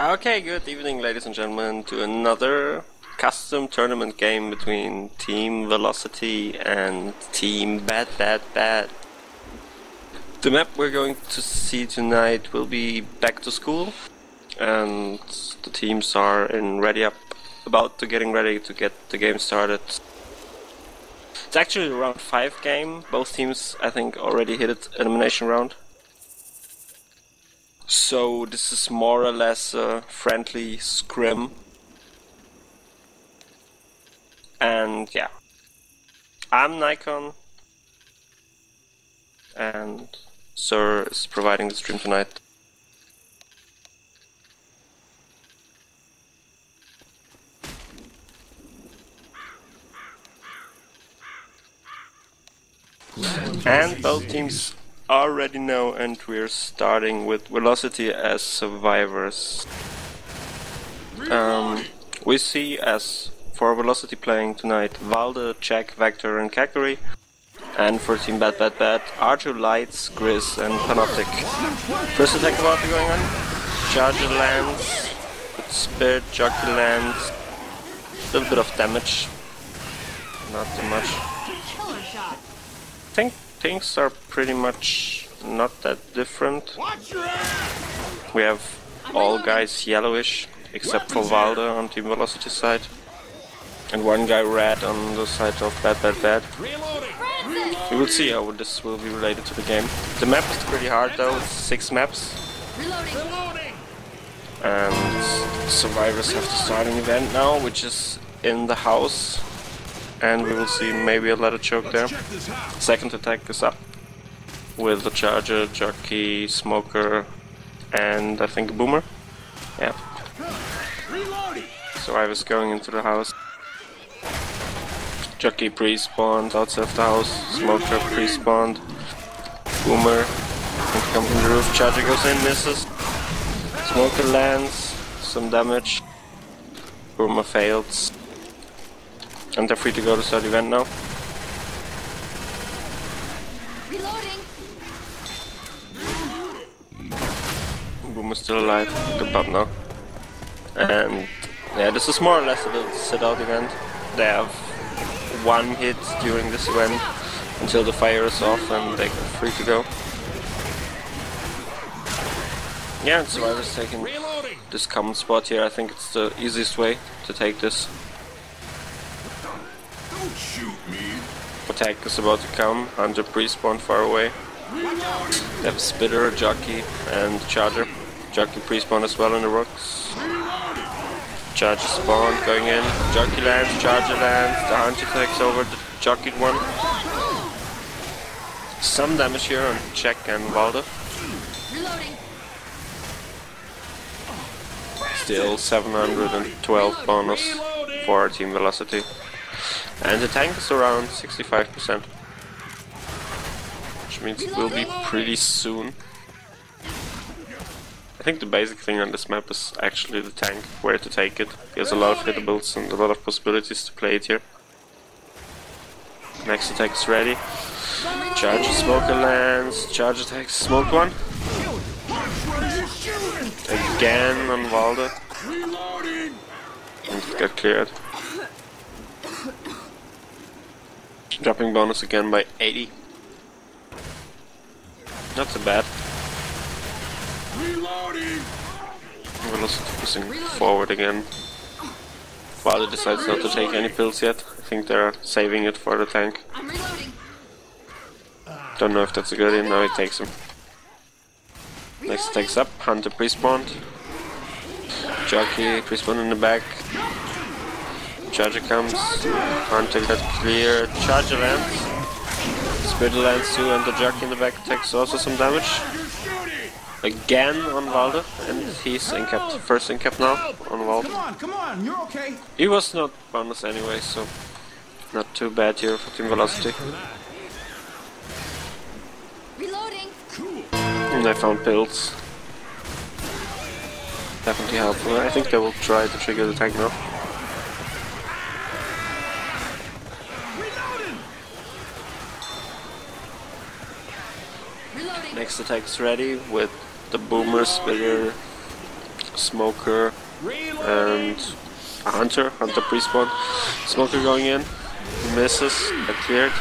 Okay, good evening, ladies and gentlemen, to another custom tournament game between Team Velocity and Team Bad Bad Bad. The map we're going to see tonight will be Back to School, and the teams are in ready up, about to getting ready to get the game started. It's actually a round 5 game, both teams I think already hit it elimination round. So this is more or less a friendly scrim. And yeah. I'm Nikeon. And Sir is providing the stream tonight. And both teams already know and we're starting with Velocity as survivors. Um, we see as for Velocity playing tonight Valde, Jack, Vector and Kakari. and for Team Bad Bad Bad, Archer, Lights, Grizz and Panoptic. First attack about to going on. Charger lands, with Spirit, Jockey lands, a little bit of damage, not too much. I think things are pretty much not that different. We have all guys yellowish, except for Valde on Team Velocity side. And one guy red on the side of Bad Bad Bad. We will see how this will be related to the game. The map is pretty hard though, it's six maps. And survivors have to start an event now, which is in the house and we will see maybe a ladder choke there. Second attack is up with the charger, jockey, smoker, and I think boomer. Yeah. So I was going into the house. Jockey pre-spawned outside of the house, smoker pre-spawned, boomer, comes from the roof, charger goes in, misses, smoker lands, some damage, boomer fails, and they're free to go to start event now. Reloading. Boom is still alive. Good pop now. And yeah, this is more or less a little sit out event. They have one hit during this event until the fire is off and they're free to go. Yeah, and Survivor's taking this common spot here. I think it's the easiest way to take this. Don't shoot me. Attack is about to come. Hunter pre-spawn far away. They have Spitter, Jockey, and Charger. Jockey pre-spawn as well in the rocks. Charger spawn going in. Jockey lands, Charger lands. The Hunter takes over the Jockey one. Some damage here on Check and. Reloading. Still 712 bonus for our Team Velocity. And the tank is around 65%. Which means it will be pretty soon. I think the basic thing on this map is actually the tank, where to take it. There's a lot of hitables and a lot of possibilities to play it here. Next attack is ready. Charge a smoker lands, charge attack, smoke one. Again on Valde. And it got cleared. Dropping bonus again by 80. Not so bad. Reloading. Velocity pushing forward again. Valde decides not to take any pills yet. I think they're saving it for the tank. I'm reloading. Don't know if that's a good idea. Now he takes him. Next takes up. Hunter pre-spawned. Jockey pre-spawned in the back. Charger comes. Hunter got clear. Charger lands. Spirit lands too, and the jockey in the back takes also some damage. Again on Valde, and he's in cap. First in cap now on Valde. Come on, come on, you're okay. He was not bonus anyway, so not too bad here for Team Velocity. Reloading. And I found pills. Definitely helpful. I think they will try to trigger the tank now. Next attack is ready with the boomer, spitter, Smoker, and a Hunter. Hunter pre-spawn. Smoker going in. Misses. Cleared.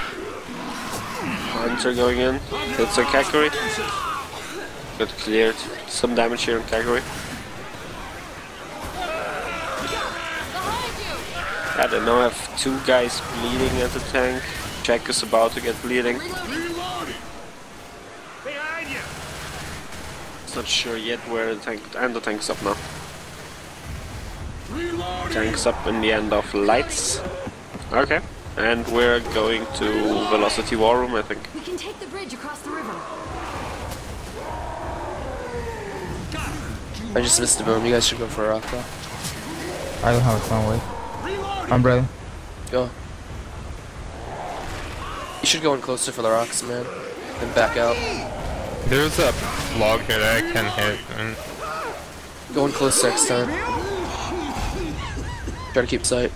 Hunter going in. Hits a Kakuri. Got cleared. Some damage here on Kakuri. I don't know, I have two guys bleeding at the tank. Jack is about to get bleeding. Reloading! Behind you! Not sure yet where the tank and the tank's up now. Reloading! Tank's up in the end of lights. Okay. And we're going to Velocity War Room, I think. We can take the bridge across the river. I just missed the boom. You guys should go for a rock though. I don't have a spawn wave. Reloading! I'm ready. Go. You should go in closer for the rocks, man. Then back out. There's a log here that I can hit. Mm. And Go in close next time. Try to keep sight.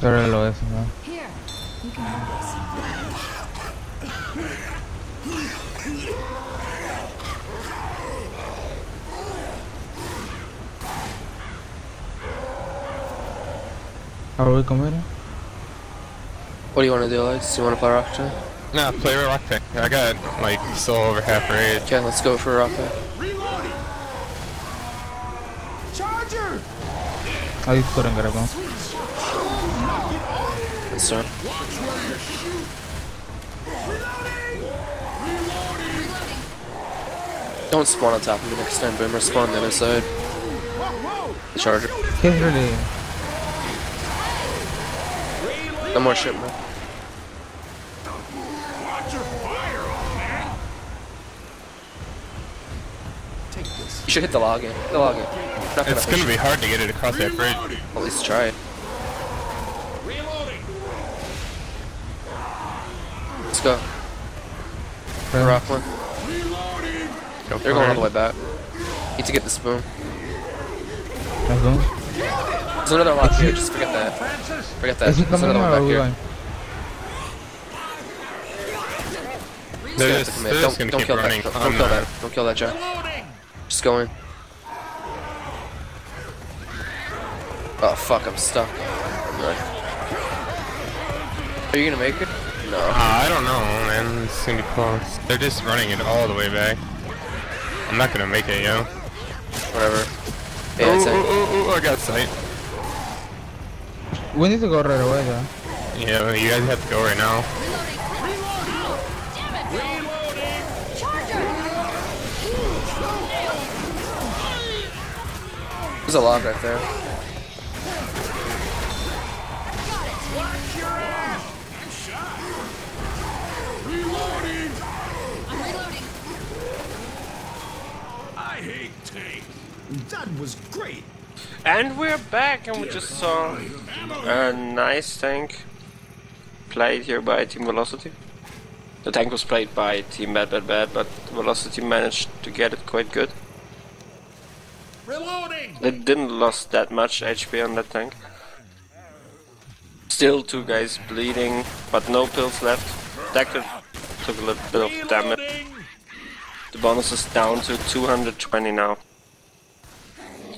Very low S, man. Here, you can have this. Are we coming? What do you want to do, Alex? Do you want to play rock tonight? nah, play rock pick. I got like still over half rage. Okay, let's go for rock pack. Reloading! Charger! I couldn't get a gun. Let's. Don't spawn on top of me next time, Boomer. Spawn on the other side. Whoa, whoa! The charger. He's really. No more shit, man. Should hit the login. The login. Not gonna It's gonna be hard to get it across that bridge. Reloading! At least try it. Reloading! Let's go. The rock one. Go They're for going all the way back. Need to get the spoon. Let's go. There's another lock here. Just forget that. Forget that. Is he There's another one back here. going? They're just, they're don't just gonna don't keep kill running. that. Don't, don't kill that. Don't kill that, Jack. Reloading! Just go in. Oh fuck, I'm stuck. Are you gonna make it? No. Uh, I don't know, man. It's gonna be close. They're just running it all the way back. I'm not gonna make it, yo. Whatever. Oh, Yeah, it's oh, a, oh, oh, I got sight. We need to go right away, though. Yeah, you guys have to go right now. There's a log right there. I'm reloading. I hate tank. That was great. And we're back, and we just saw a nice tank played here by Team Velocity. The tank was played by Team Bad Bad Bad, but Velocity managed to get it quite good. Reloading! They didn't lost that much HP on that tank. Still two guys bleeding, but no pills left. Decker took a little bit of damage. The bonus is down to 220 now.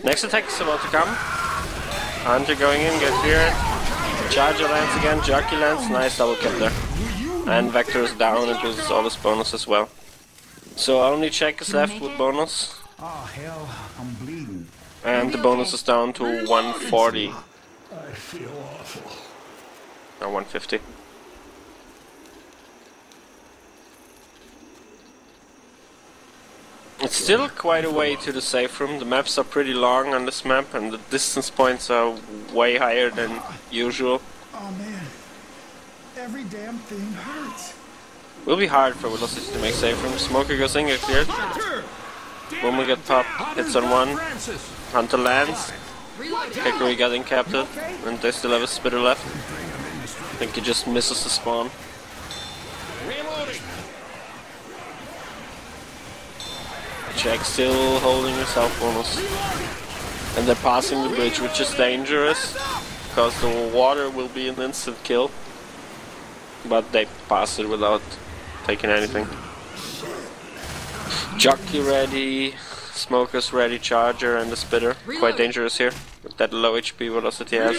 Next attack is about to come. Hunter going in, get cleared. Charger lands again, Jockey lands, nice double kill there. And Vector is down and loses all his bonus as well. So only Check is left with bonus. Oh, hell, I'm bleeding. And the bonus is down to 140. I feel awful. Or 150. It's still quite a way to the safe room. The maps are pretty long on this map and the distance points are way higher than usual. Oh, man. Every damn thing hurts. Will be hard for Velocity to make safe room. Smoker goes in, get cleared. Boomer get popped, hits on one. Hunter lands. Hickory got incaptured. And they still have a spitter left. I think he just misses the spawn. Reloading! Jack still holding his health bonus. And they're passing the bridge, which is dangerous. Because the water will be an instant kill. But they pass it without taking anything. Jockey ready. Smoker's ready, Charger, and the Spitter. Quite dangerous here with that low HP velocity has.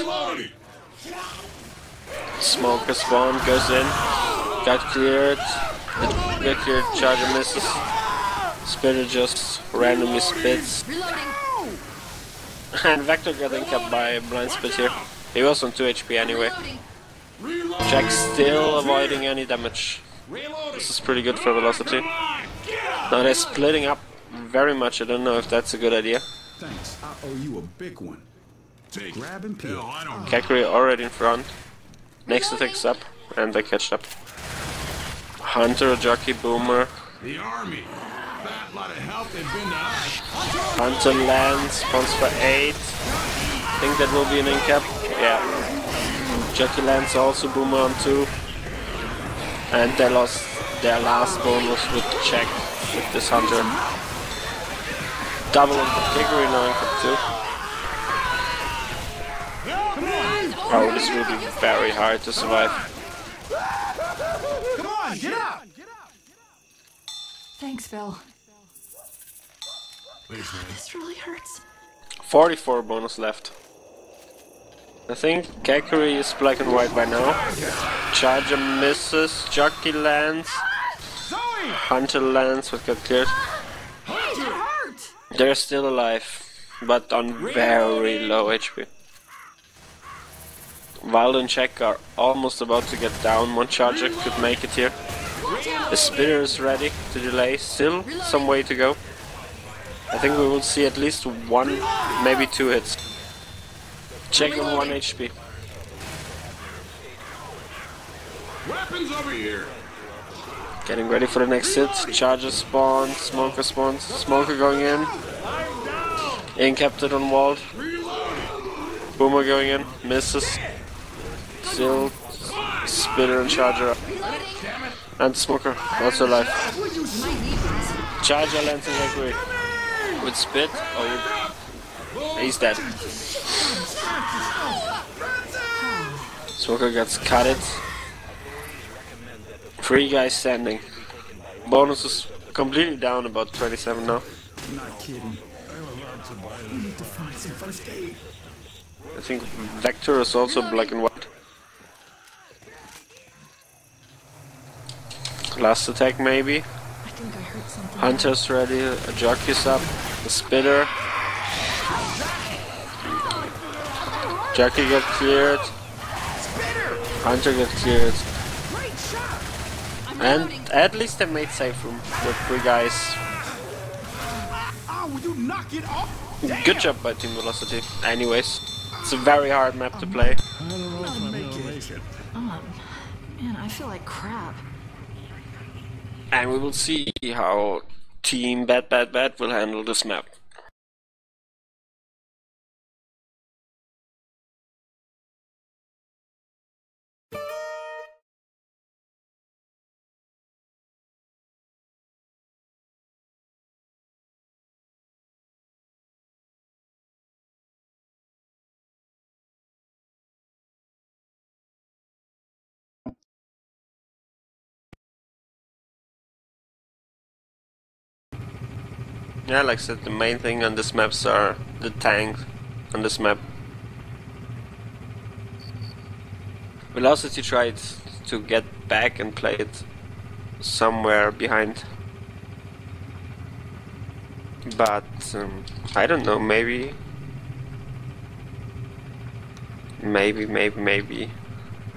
Smoker spawn goes in. Got cleared. Got cleared. Charger misses. Spitter just randomly spits. And Vector getting kept by Blind Spit here. He was on 2 HP anyway. Jack still avoiding any damage. This is pretty good for velocity. Now they're splitting up very much. I don't know if that's a good idea. Thanks. I owe you a big one. Take. Grab and peel. Kakuri already in front. Next attacks up, and they catch up. Hunter, Jockey, Boomer. The army. That lot of help they've been to us. Hunter lands, spawns for 8. think that will be an in-cap. Yeah. Jockey lands also, Boomer on 2. And they lost their last bonus with check with this Hunter. Double on the Kakuri now in cap 2. Oh, this will be very hard to survive. Come on, get out! Thanks, Phil. This really hurts. 44 bonus left. I think Kakuri is black and white by now. Charger misses, Jockey lands, Hunter lands, but got cleared. They're still alive, but on very low HP. Wild and Check are almost about to get down. One Charger could make it here. The Spitter is ready to delay. Still some way to go. I think we will see at least one, maybe two hits. Check on 1 HP. Weapons over here. Getting ready for the next hit. Charger spawns, Smoker spawns. Smoker going in. Incapted on Walt. Boomer going in. Misses. Still. Spitter and Charger. And Smoker also alive. Charger lands in Kakuri. With Spit. Oh, he's dead. Smoker gets cut it. Three guys standing. Bonus is completely down about 27 now. Not kidding. I think Vector is also black and white. Last attack maybe. Hunter's ready, a jockey's up, the spitter. Jockey got cleared. Hunter got cleared. And at least I made safe room with three guys. Will you knock it off? Good job by Team Velocity. Anyways, it's a very hard map to play. Oh, man, I feel like crap. And we will see how Team Bad Bad Bad will handle this map. Yeah, like I said, the main thing on this maps are the tanks on this map. Velocity tried to get back and play it somewhere behind. But um, I don't know, maybe maybe maybe maybe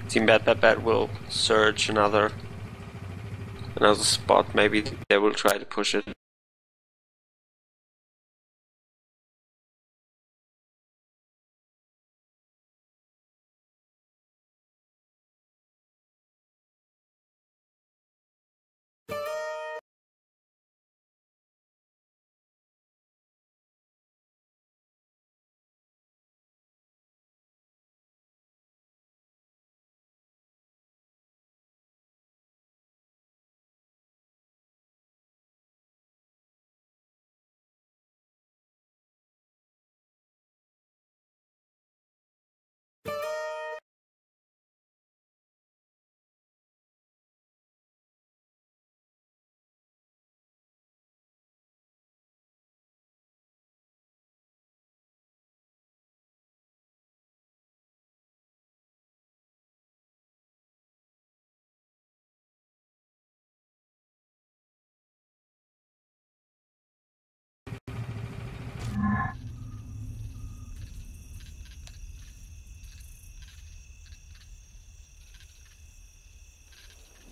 Team Bad Bad Bad will search another another spot, maybe they will try to push it.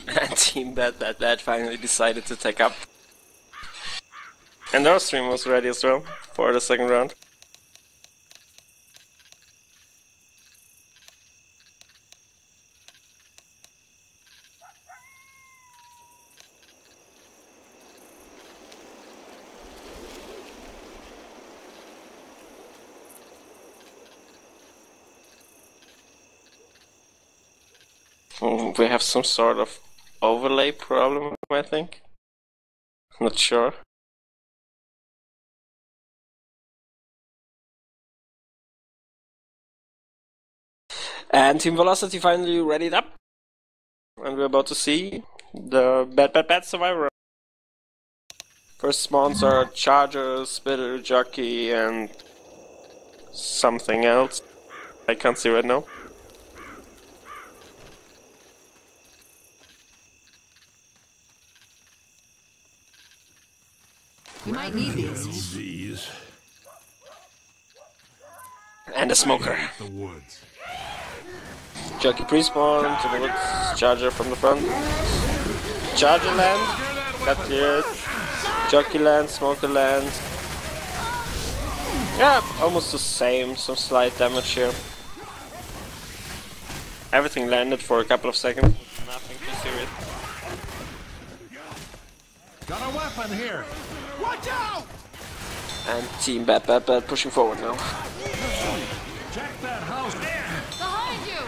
And team Bad Bad Bad finally decided to take up. And our stream was ready as well for the second round. Mm, We have some sort of overlay problem, I think. Not sure. And Team Velocity finally readied up. And we're about to see the Bad Bad Bad Survivor. First spawns are Charger, Spitter, Jockey, and something else. I can't see right now. You might need these. These. And a smoker. The woods. Jockey pre-spawn to the woods, Charger from the front. Charger land, got cleared. Jockey land, Smoker land. Yeah, almost the same, some slight damage here. Everything landed for a couple of seconds. Nothing too serious. Got a weapon here. Watch out! And Team Bad Bad Bad pushing forward now. Check that house. there. Behind you!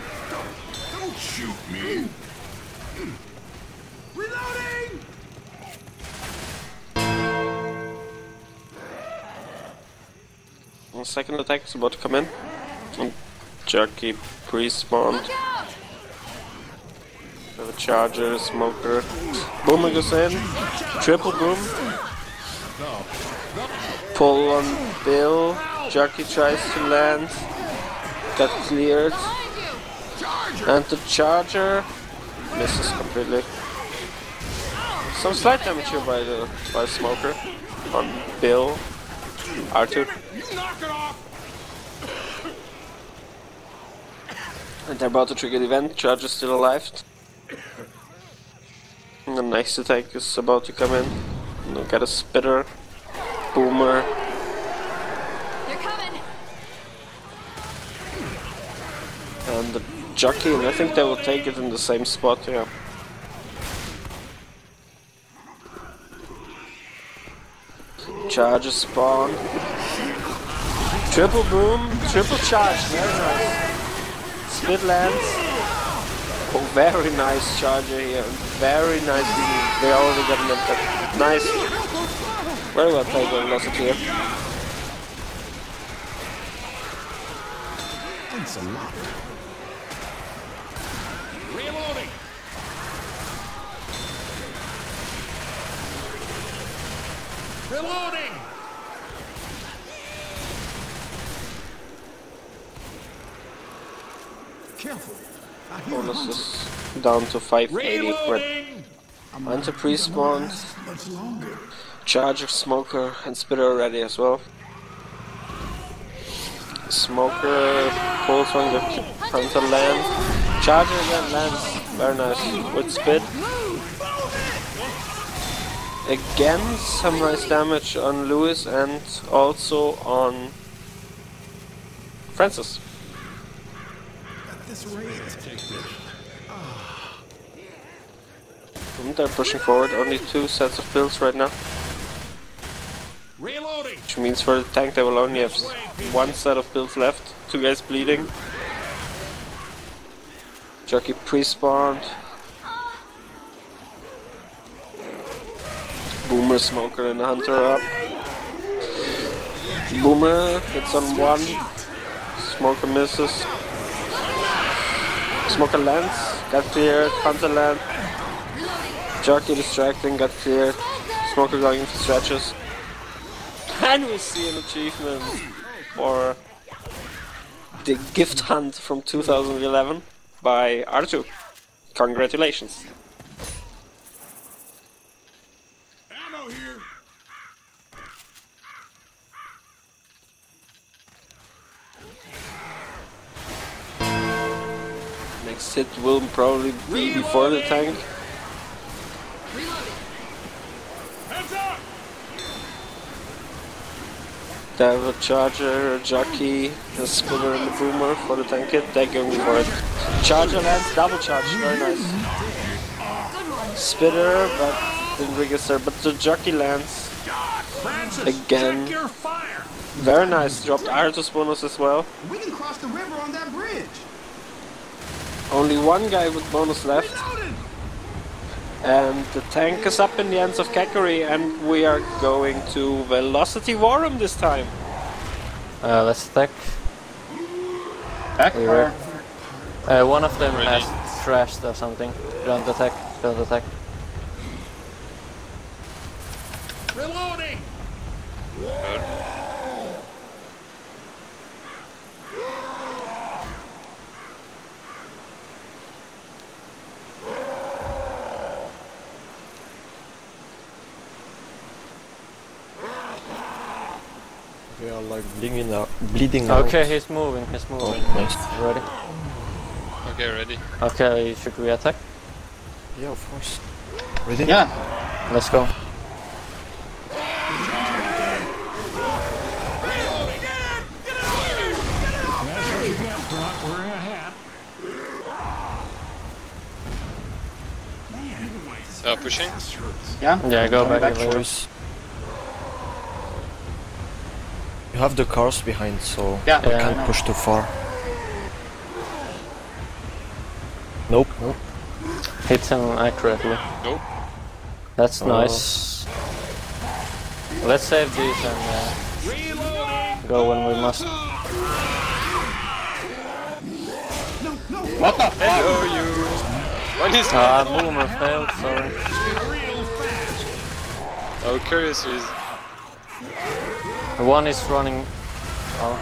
Don't shoot me. Reloading! And second attack is about to come in. And Jockey pre-spawned. Look! We have a Charger, Smoker. Boomer goes in. Triple boom. Pull on Bill. Jackie tries to land. Got cleared. And the Charger misses completely. Some slight damage here by the by Smoker on Bill. R2. Knock it off! And they're about to trigger the event. Charger's still alive. And the next attack is about to come in. And they'll get a spitter. Boomer. And the jockey, and I think they will take it in the same spot, yeah. Charge spawn. Triple boom, triple charge, very nice. Split lands. Oh, very nice charger here. Very nice. They already got an impact. Nice. Very well played by Velocity here. Thanks a lot. Reloading! Reloading! Careful. I hear Bonus hunters. is down to 580 for Reloading! Hunter pre-spawned. Last much longer. Charger, Smoker, and Spitter already as well. Smoker pulls on the Hunter land. Charger again lands. Very nice. With Spit. Again, some nice damage on Lewis and also on Francis. At this rate, And they're pushing forward. Only two sets of pills right now. Reloading! Which means for the tank they will only have one set of builds left. Two guys bleeding. Jockey pre-spawned. Boomer, Smoker, and Hunter up. Boomer hits on one. Smoker misses. Smoker lands. Got cleared. Hunter land. Jockey distracting. Got cleared. Smoker going into stretches. Can we see an achievement for the gift hunt from 2011 by Artu? Congratulations. Next hit will probably be before the tank. They have a charger, a jockey, a spinner and a boomer for the tank hit. They're going for it. Charger lands, double charge, very nice. Spinner, but didn't register, but the jockey lands. Again. Very nice, dropped Artus bonus as well. We can cross the river on that bridge. Only one guy with bonus left. And the tank is up in the ends of Kakari and we are going to Velocity Warum this time. Uh, let's attack. Back We or? were- Uh, one of them Ready. has thrashed or something. Don't attack, don't attack. Reloading. We are like bleeding out. Bleeding out. Okay, he's moving, he's moving. Oh, nice. Ready? Okay, ready. Okay, should we attack? Yeah, of course. Ready? Yeah. Let's go. Uh, pushing. Yeah. Yeah, go back. back. Back. Choice. You have the cars behind, so Yeah. you Yeah. can't push too far. Nope, nope. Hit him accurately. Nope. That's Oh. nice. Let's save these and uh, go when we must. What the fuck? Oh, you. One is. Ah, boomer failed, sorry. Oh, curious is. One is running. Oh.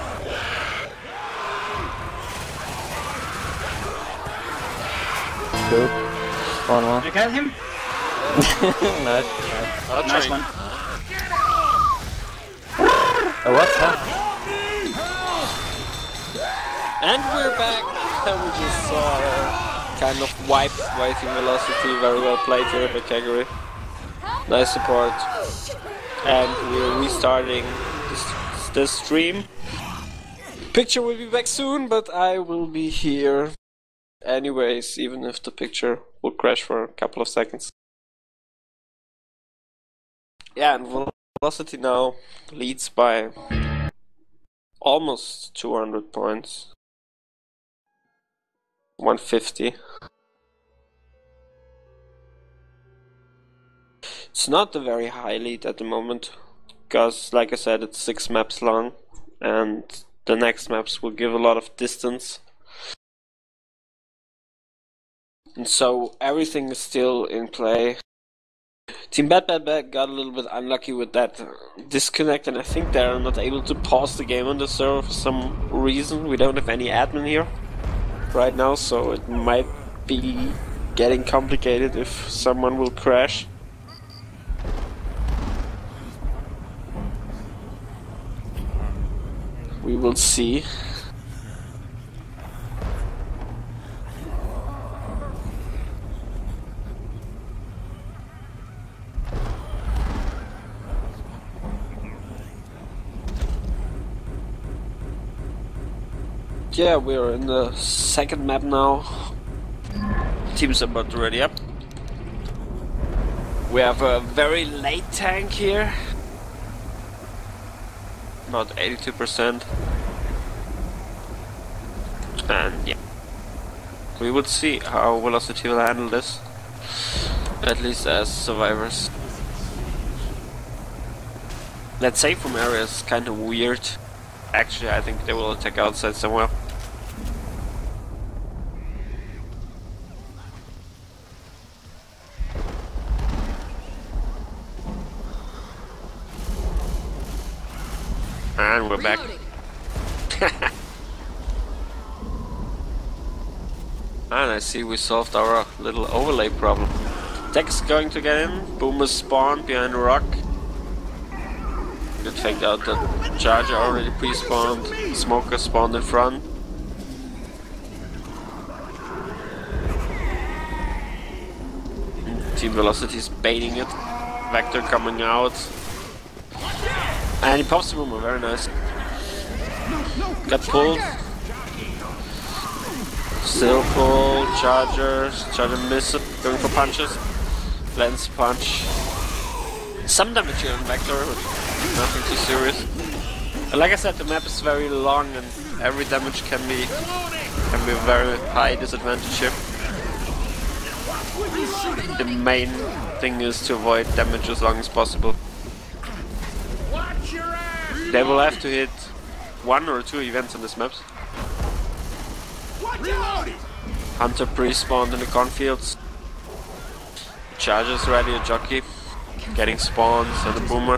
Good. One more. You get him? nice. I'll Nice try. one. Oh, what's that? And we're back! And we just saw a kind of wipe Waiting Velocity, very well played here by Kaguri. Nice support. And we're restarting this stream. Picture will be back soon, but I will be here anyways, even if the picture will crash for a couple of seconds. Yeah, and Velocity now leads by almost 200 points. 150. It's not a very high lead at the moment, because, like I said, it's six maps long, and the next maps will give a lot of distance. And so everything is still in play. Team Bad Bad Bad got a little bit unlucky with that disconnect, and I think they're not able to pause the game on the server for some reason. We don't have any admin here right now, so it might be getting complicated if someone will crash. We will see. Yeah, we're in the second map now. Team's are about ready up. We have a very late tank here. About 82%. And yeah. We will see how Velocity will handle this. At least as survivors. That safe room area is kind of weird. Actually, I think they will attack outside somewhere. back. and I see we solved our little overlay problem. Tech going to get in. Boomers spawned behind the rock. Good faked out that Charger already pre-spawned. Smoker spawned in front. Team Velocity is baiting it. Vector coming out. And he pops the boomer, very nice. Got pulled. Still pull, Charger, Charger miss it, going for punches. Lens punch. Some damage here on Vector, nothing too serious. Like I said, the map is very long and every damage can be can be very high disadvantage here. The main thing is to avoid damage as long as possible. They will have to hit one or two events on this map. Hunter pre-spawned in the cornfields. Chargers ready, a jockey. Getting spawns and a boomer.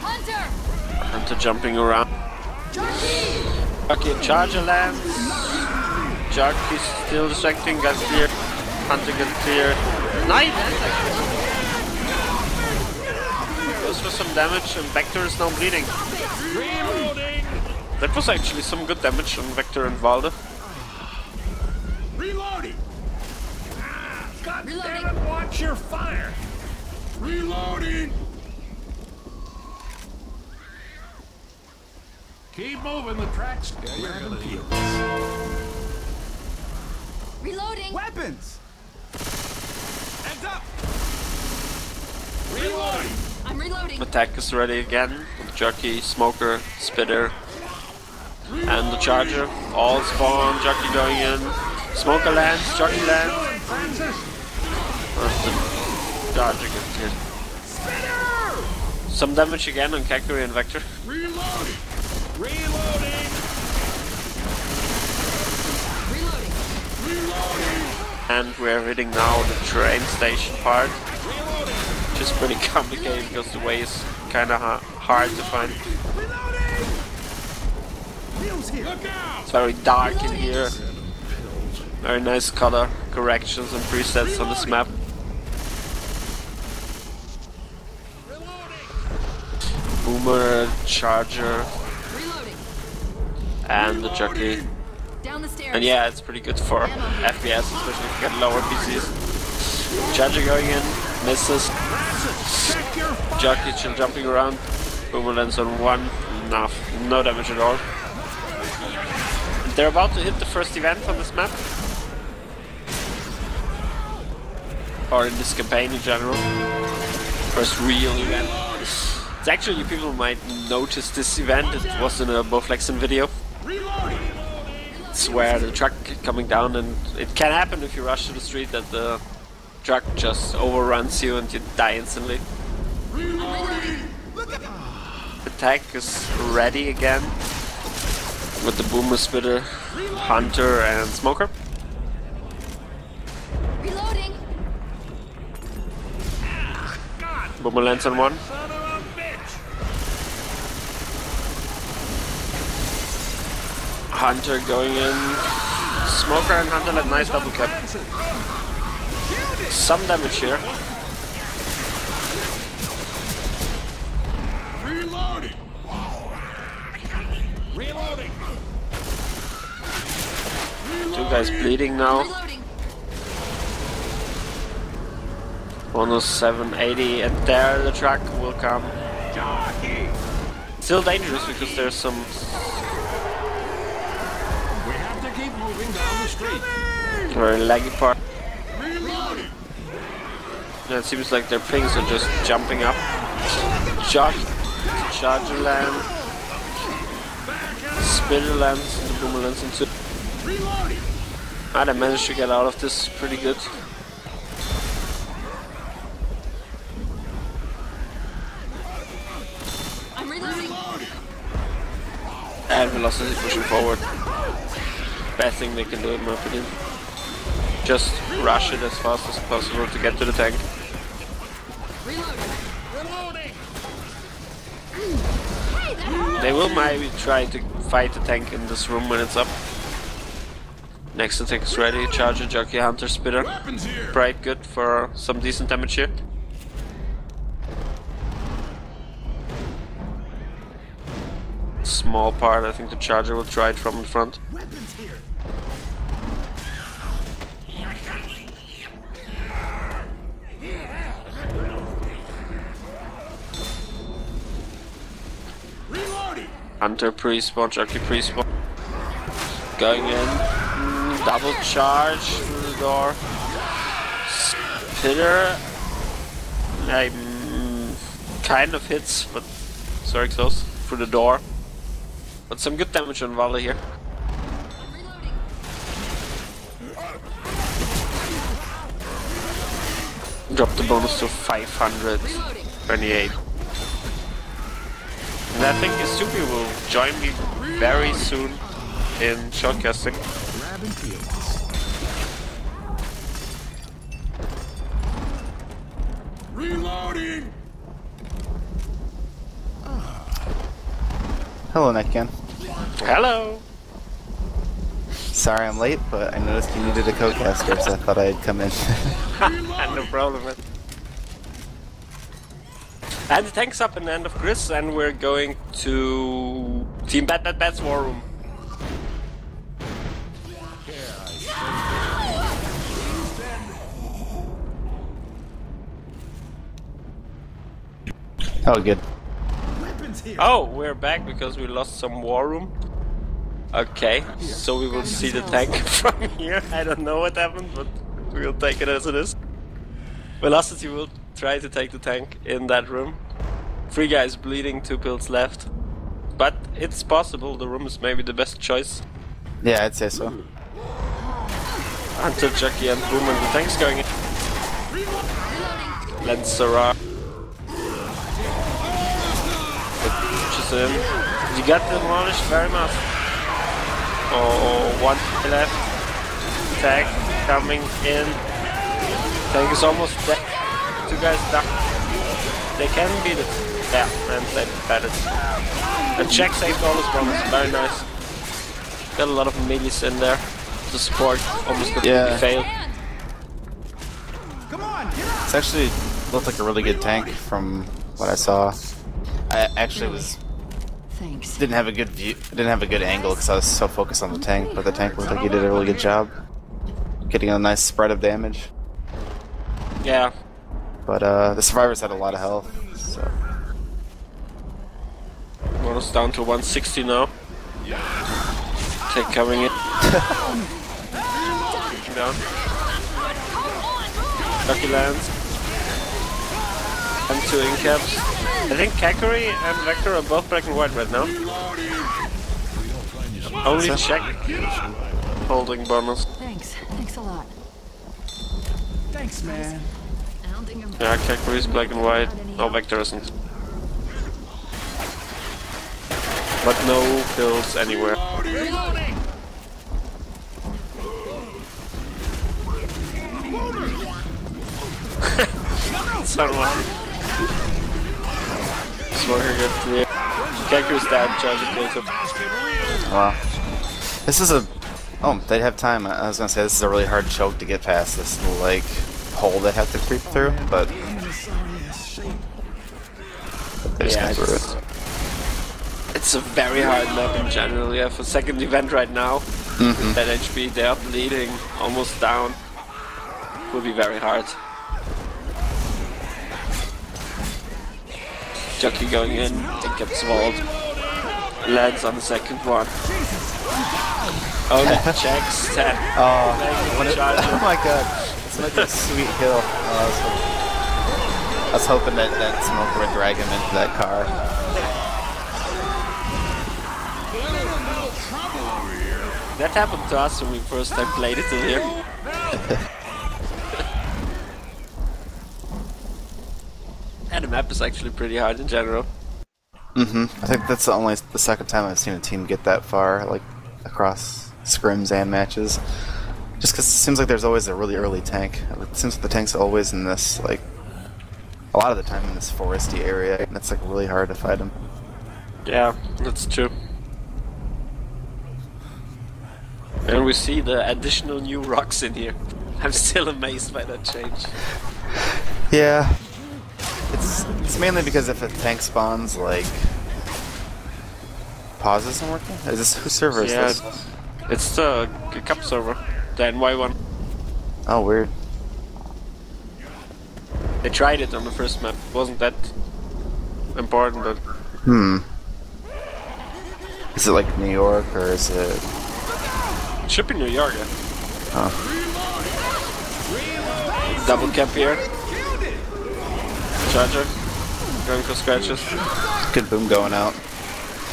Hunter! Hunter jumping around. Jockey and charger lands. Jockey still distracting, got clear. Hunter gets clear. Nice! Goes for some damage and Vector is now bleeding. That was actually some good damage on Vector and Valde. Reloading! God Reloading. damn it, watch your fire! Reloading! Keep moving, the tracks. Yeah, you're gonna need Reloading! Weapons! Heads up! Reloading! I'm reloading. Attack is ready again. With Jockey, Smoker, Spitter, and the Charger. All spawn, Jockey going in. Smoker lands, Jockey lands. The Charger gets hit. Some damage again on Kakuri and Vector. Reloading! Reloading! Reloading. And we're hitting now the train station part. Is pretty complicated because the way is kinda ha hard to find. It's very dark in here. Very nice color corrections and presets on this map. Boomer, Charger, and the Jockey. And yeah, it's pretty good for FPS, especially if you get lower PCs. Charger going in, misses. Jockey still jumping around. Boomer lands on one. No, no damage at all. They're about to hit the first event on this map. Or in this campaign in general. First real event. It's actually, you people might notice this event. It was in a Bowflexen video. It's where the truck coming down and it can happen if you rush to the street that the truck just overruns you and you die instantly. Attack is ready again with the boomer spitter, hunter and smoker. Reloading. Boomer lands on one. Son of a bitch! Hunter going in. Smoker and Hunter nice double cap. Some damage here. Reloading! Reloading! Two guys bleeding now. Reloading. 10780 and there the truck will come. Still dangerous because there's some We have to keep moving down the street. very laggy part. Reloading! Yeah, it seems like their pings are just jumping up. Charge, charger land, spitter lands, the boomer lands into. Reloading! Ah, managed to get out of this pretty good. And velocity pushing forward. Best thing they can do in my opinion. Just rush it as fast as possible to get to the tank. Reloading. Reloading! Hey, that hurt. They will maybe try to fight the tank in this room when it's up. Next attack is ready, Charger, Jockey, Hunter, Spitter. Weapons! Bright good for some decent damage here. small part. I think the charger will try it from the front. Weapons Hunter pre-spawn, Jockey pre-spawn. Going in. Double charge through the door. Spitter. I mm, kind of hits, but it's very close through the door. But some good damage on Vale here. Drop the bonus to 528. And I think Estoopi will join me very soon in shotcasting. Reloading! Hello, Nikeon. Hello! Sorry I'm late, but I noticed you needed a co-caster, so I thought I'd come in. no problem. And the tank's up in the end of Chris, and we're going to Team Bad Bad Bad's War Room. oh, good. Oh, we're back because we lost some War Room. Okay, so we will see the tank from here. I don't know what happened, but we'll take it as it is. Velocity will try to take the tank in that room. Three guys bleeding, two pills left. But it's possible, the room is maybe the best choice. Yeah, I'd say so. Hunter, Jockey, and Boom, and the tank's going in. Lancera. In. You got demolished very much. Oh, one left. Tag coming in. Tank is almost dead. Two guys down. They can beat it. Yeah, and they bet it. And Jack saved all his bonus. Very nice. Got a lot of melees in there. The support almost completely Yeah. failed. Come on, get up. It's actually looked like a really good tank from what I saw. I actually was Thanks. didn't have a good view, didn't have a good angle because I was so focused on the tank. But the tank looked like he did a really good job, getting a nice spread of damage. Yeah, But uh, the survivors had a lot of health, so bonus down to 160 now. Take coming in. down. Lucky lands. And two incaps. I think Kakuri and Vector are both black and white right now. Only check holding bonus. Thanks. Thanks a lot. Thanks, man. I don't think I'm. Yeah, Kakuri is black and white. No, Vector isn't. But no kills anywhere. Someone. Smoker gets the Kaku's dad charging kills him. wow. This is a oh they have time. I I was gonna say this is a really hard choke to get past this like hole they have to creep through, but I'm in a sorry ass they just Yeah, got through it's, a very hard map in general. Have a second event right now. Mhm. That HP, they are bleeding, almost down. Will be very hard. Jockey going in, it gets walled. Lands on the second one. Oh, that checks 10. Oh, Making what the a- charger. oh my god, it's like a sweet hill. Oh, I, was hoping, I was hoping that that smoke would drag him into that car. That happened to us when we first time played it in here. and the map is actually pretty hard in general. Mm-hmm. I think that's the only the second time I've seen a team get that far, like across scrims and matches. Just because it seems like there's always a really early tank. It seems like the tank's always in this like a lot of the time in this foresty area, and it's like really hard to fight them. Yeah, that's true. And we see the additional new rocks in here. I'm still amazed by that change. Yeah, it's it's mainly because if a tank spawns like pause isn't working? Is this whose server is Yeah, this? it's the cup server, the NY one. Oh, weird. They tried it on the first map. wasn't that important, but Hmm. Is it like New York or is it? It your be New Oh. Double cap here. Charger. Going for scratches. Good boom going out.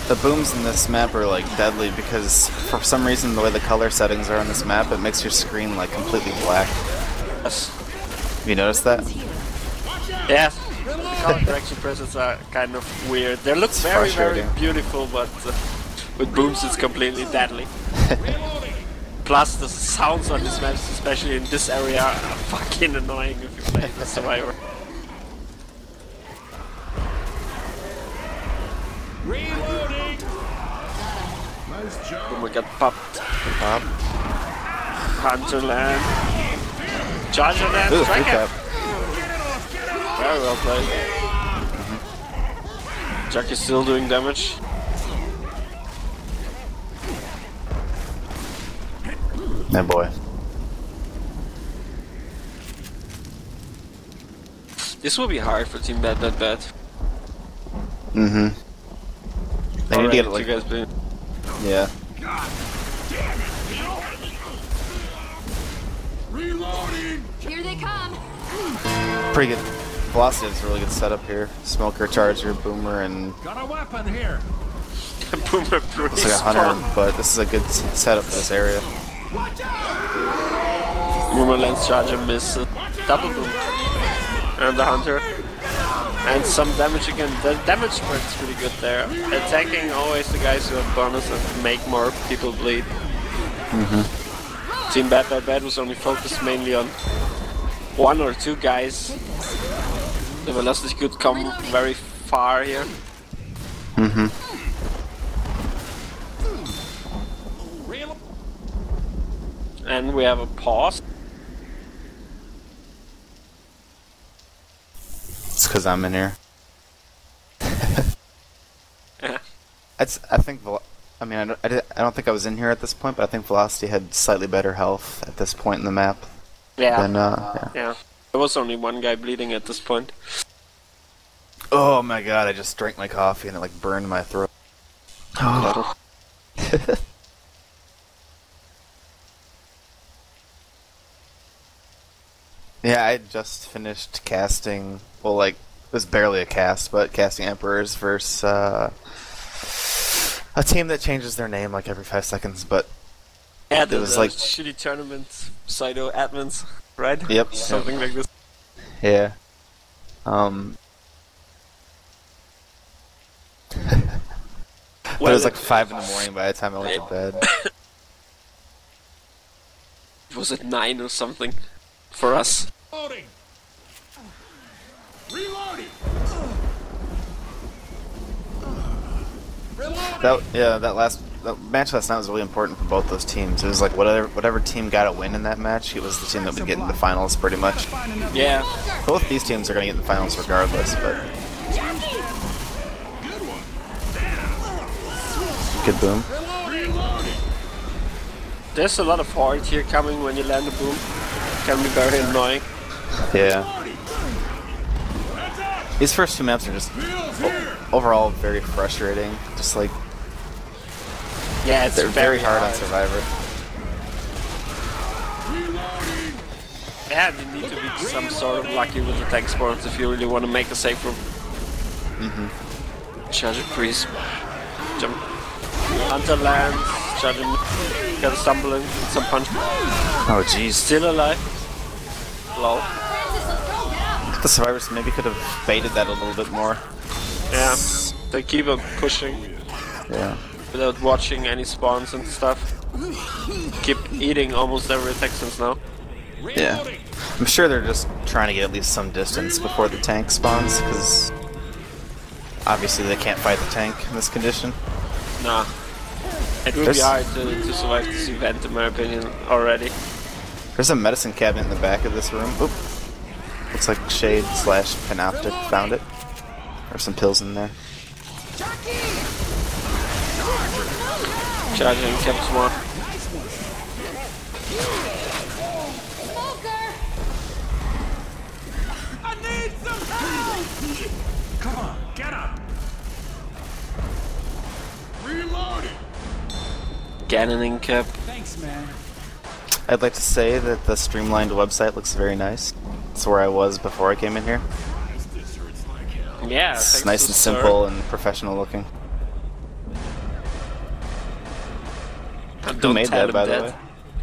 The booms in this map are like deadly because for some reason the way the color settings are on this map, it makes your screen like completely black. Yes. Have you noticed that? Yes. The color correction presets are kind of weird. They look very, very beautiful, but uh, with booms it's completely deadly. Plus, the sounds on these maps, especially in this area, are fucking annoying if you play the Survivor. Nice job. Oh Boom, we got popped. Pop. Hunter land. Charger land. Ooh, Strike it. Very well played. Jack is still doing damage. Yeah, boy. This will be hard for Team Bad Bad Bad. Mm-hmm. They need to get it Already, like you guys been. yeah. Reloading. Here they come. Pretty good. Velocity is a really good setup here. Smoker, Charger, Boomer, and Got a weapon here. Boomer pre looks like a hunter. But this is a good setup for this area. Boomer lands Charger misses. Double boom. And the hunter. And some damage again. The damage works pretty good there. Attacking always the guys who have bonus and make more people bleed. Team Bad Bad Bad was only focused mainly on one or two guys. The velocity could come very far here. Mm-hmm. And we have a pause. It's because I'm in here. Yeah. It's, I think. I mean, I don't, I, I don't think I was in here at this point, but I think Velocity had slightly better health at this point in the map Yeah. than. Uh, yeah. Yeah. There was only one guy bleeding at this point. Oh my god! I just drank my coffee and it like burned my throat. Oh. Yeah, I just finished casting. Well, like it was barely a cast, but casting Emperors versus uh, a team that changes their name like every five seconds. But Yeah, It was like- shitty tournament pseudo admins, right? Yep. Something like this. yeah, um, but it was like five in the morning by the time I went to bed. was it nine or something for us? Loading. Reloading. That yeah, that last that match last night was really important for both those teams. It was like whatever whatever team got a win in that match, it was the team that would get in the finals pretty much. Yeah. Both these teams are going to get in the finals regardless, but good boom. There's a lot of horde here coming when you land a boom. Can be very annoying. Yeah. These first two maps are just overall very frustrating. Just like Yeah, it's they're very, hard, on. Survivor. Yeah, you need to be some sort of lucky with the tank spawns if you really want to make a safe room. Mm-hmm. Charger priest. Jump. Hunter lands. Charger got a stumbling. Some punch. Oh jeez. Still alive. Low. The Survivors maybe could have baited that a little bit more. Yeah. They keep on pushing Yeah. without watching any spawns and stuff. Keep eating almost every Texans since now. Yeah. I'm sure they're just trying to get at least some distance before the tank spawns, because obviously they can't fight the tank in this condition. Nah. It would be hard to, to survive this event in my opinion already. There's a medicine cabinet in the back of this room. Oop. Looks like Shade slash Panoptic found it. There's some pills in there. Charging kept more. Come on, get up! Reloading! Gannoning cap. Thanks, man. I'd like to say that the streamlined website looks very nice. It's where I was before I came in here. Yeah, It's nice and simple and professional looking. And Who don't made that, by the way?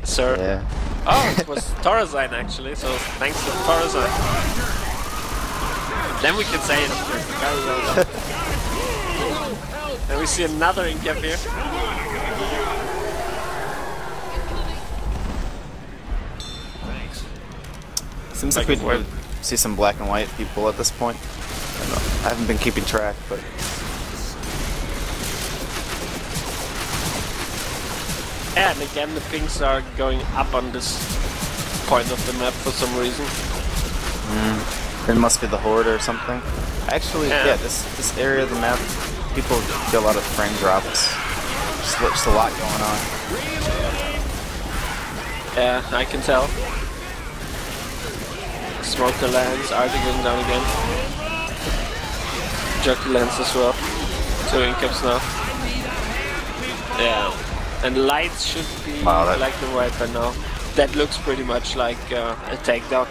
Sir. Yeah. Oh, it was Torazine actually, so thanks to Torazine. Then we can say it very well. Then we see another Incap here. Seems like we would see some black and white people at this point. I, don't know. I haven't been keeping track, but and again the things are going up on this point of the map for some reason. Hmm. it must be the horde or something. Actually, Yeah. yeah, this this area of the map, people get a lot of frame drops. Just, just a lot going on. Yeah, I can tell. Smoker lands, Artie going down again. Jockey lands as well. Two incaps now. Yeah. And lights should be Wow, that- black and white by now. That looks pretty much like uh, a takedown.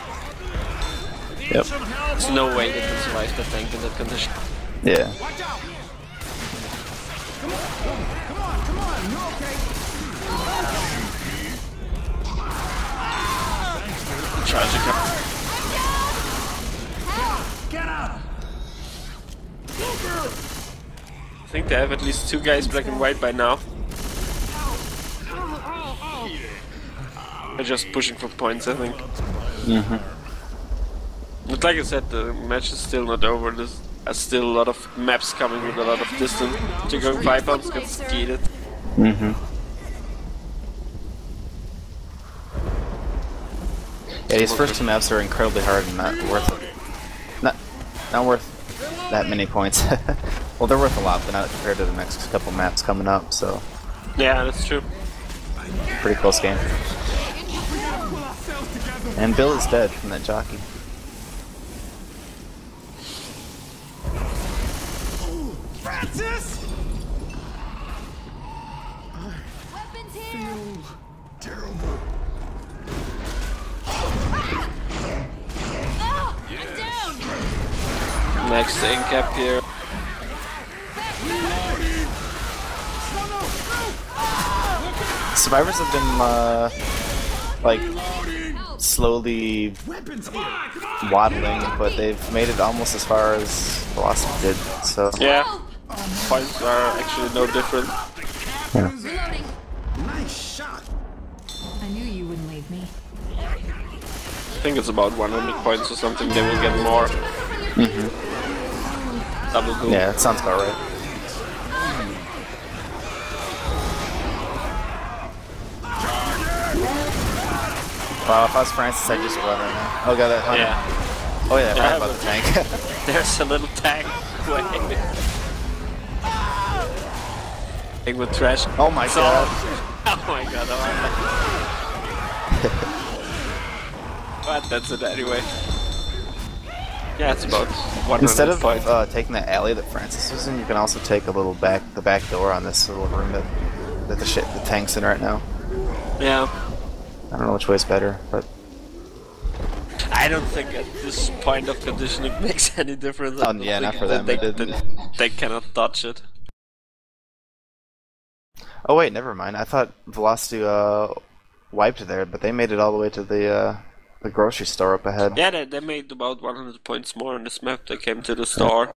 Yep. There's no way they can survive the tank in that condition. Yeah. Come on, come on, you okay? Charging up. Get think they have at least two guys black and white by now. They're just pushing for points, I think. But like I said, the match is still not over. There's uh, still a lot of maps coming with a lot of distance. You're going five bombs gets skated. Mm-hmm. Yeah, these first two maps are incredibly hard and not worth it. Not, not worth that many points. well, they're worth a lot, but not compared to the next couple maps coming up. So, Yeah, that's true. pretty close game. And Bill is dead from that jockey. Francis! Weapons here! Terrible. Ah! I'm down! Next incap here. Survivors have been, uh, like, slowly waddling, but they've made it almost as far as Velocity did. So, Yeah. Points are actually no different. yeah. Nice shot. I knew you wouldn't leave me. I think it's about 100 points or something. They will get more. Double. Yeah, that sounds about right. Wow, if I was Francis, I'd just run right now. Oh, got that hunter. Yeah. Oh, yeah, I about the tank. There's a little tank waiting. With trash. oh my So- god. Oh my god, oh my god. But that's it anyway. Yeah, it's about 100 Instead of uh, taking the alley that Francis was in, you can also take a little back, the back door on this little room that, that the shit, the tank's in right now. yeah. I don't know which way is better, but I don't think at this point of condition it makes any difference. Oh, yeah, not for that them, They, they cannot dodge it. oh wait, never mind. I thought Velocity uh, wiped there, but they made it all the way to the uh, the grocery store up ahead. Yeah, they, they made about 100 points more on this map. They came to the store.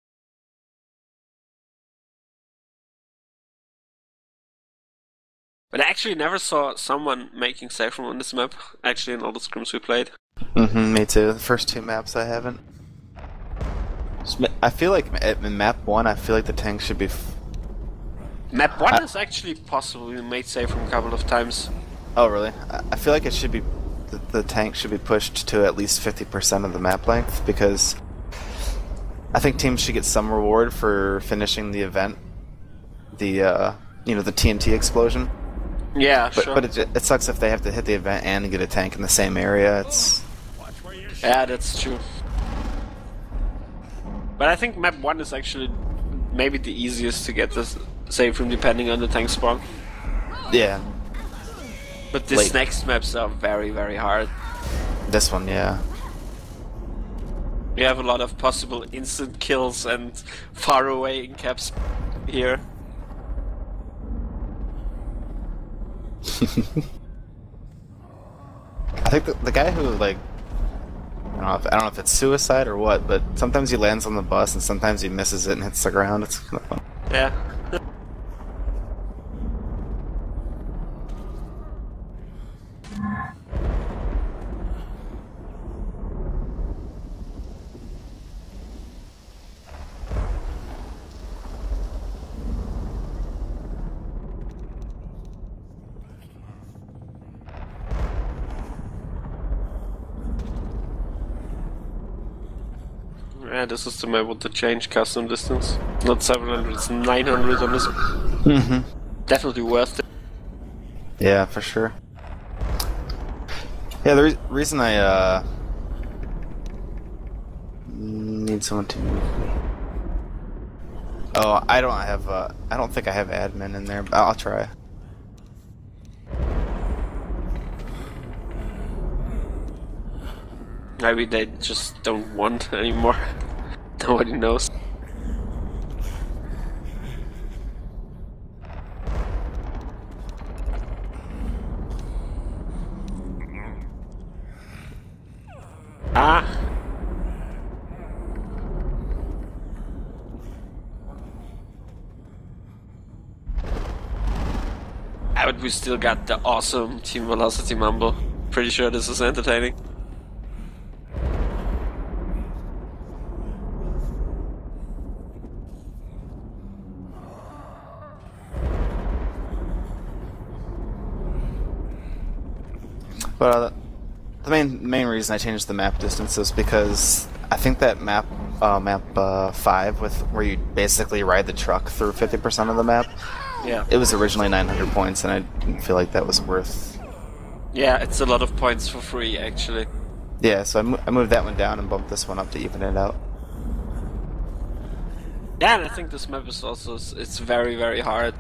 But I actually never saw someone making saferoom on this map, actually in all the scrims we played. Mm-hmm, me too. The first two maps I haven't. I feel like in map one, I feel like the tank should be. F- Map 1 I- is actually possible, we made saferoom a couple of times. oh really? I feel like it should be. The, the tank should be pushed to at least fifty percent of the map length because I think teams should get some reward for finishing the event. The uh, you know, the TNT explosion. Yeah, But, sure. but it, it sucks if they have to hit the event and get a tank in the same area. It's Yeah, that's true. But I think map 1 is actually maybe the easiest to get this save room depending on the tank spawn. yeah, But these Late. next maps are very, very hard. this one, yeah. We have a lot of possible instant kills and far away in caps here. I think the, the guy who like I don't, know if, I don't know if it's suicide or what, but sometimes he lands on the bus and sometimes he misses it and hits the ground. It's kind of fun. Yeah. Yeah, this is the map with the change custom distance. Not 700, it's 900 on this. Mm-hmm. Definitely worth it. Yeah, for sure. Yeah, the re- reason I uh need someone to move me. Oh, I don't have. Uh, I don't think I have admin in there, but I'll try. Maybe they just don't want anymore. Nobody knows. Ah! But we still got the awesome Team Velocity Mumble. Pretty sure this is entertaining. But uh, the main main reason I changed the map distance is because I think that map uh, map uh, five with where you basically ride the truck through fifty percent of the map. Yeah. It was originally nine hundred points, and I didn't feel like that was worth. Yeah, it's a lot of points for free actually. Yeah, so I, mo- I moved that one down and bumped this one up to even it out. Yeah, and I think this map is also it's very very hard,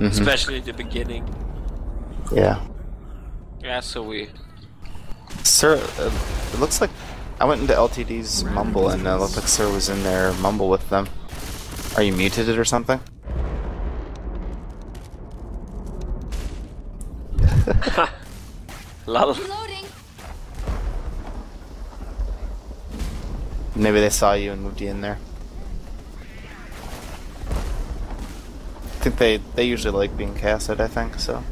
Mhm. especially the beginning. Yeah. Yeah, so we Sir, uh, it looks like I went into LTD's Mumble and uh, it looked like Sir was in there Mumble with them. Are you muted it or something? a lot of Maybe they saw you and moved you in there. I think they they usually like being casted. I think so.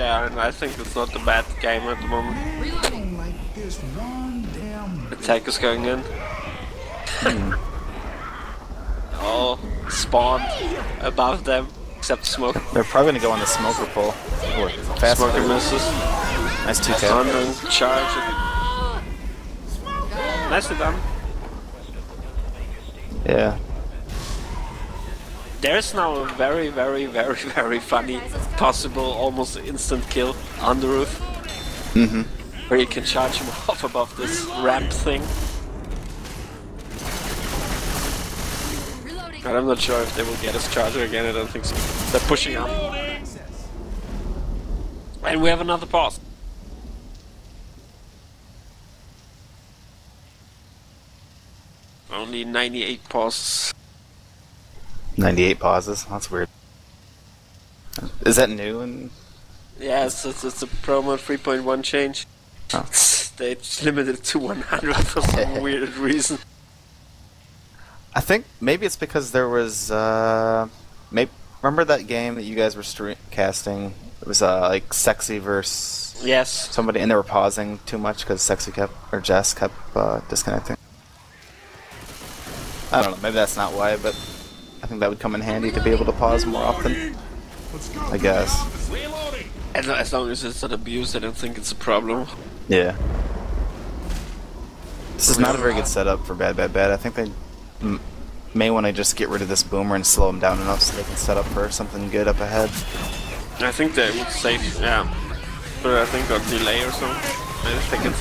Yeah, and I think it's not a bad game at the moment. Reloading like this one damn Attack is going in. oh, spawned above them, except smoke. They're probably gonna go on the smoker pull. Or oh, fast Smoker food. misses. Nice two On K. and charge. Nicely done. Yeah. There's now a very, very, very, very funny, possible, almost instant kill on the roof, Mm-hmm. where you can charge him off above this ramp thing. But I'm not sure if they will get his charger again, I don't think so. They're pushing up. And we have another pause. Only 98 pauses. Ninety-eight pauses. That's weird. Is that new? And Yes, it's, it's a promo 3.1 change. Oh. They limited it to 100 for some weird reason. I think maybe it's because there was. uh Maybe remember that game that you guys were stre- casting? It was uh like sexy versus Yes. somebody, and they were pausing too much because sexy kept or Jess kept uh, disconnecting. I don't know. Maybe that's not why, but I think that would come in handy to be able to pause more often. I guess. As, as long as it's not abused, I don't think it's a problem. Yeah. This is not a very good setup for Bad Bad Bad. I think they may want to just get rid of this boomer and slow him down enough so they can set up for something good up ahead. I think they would save, yeah. But I think a delay or something. I just think it's,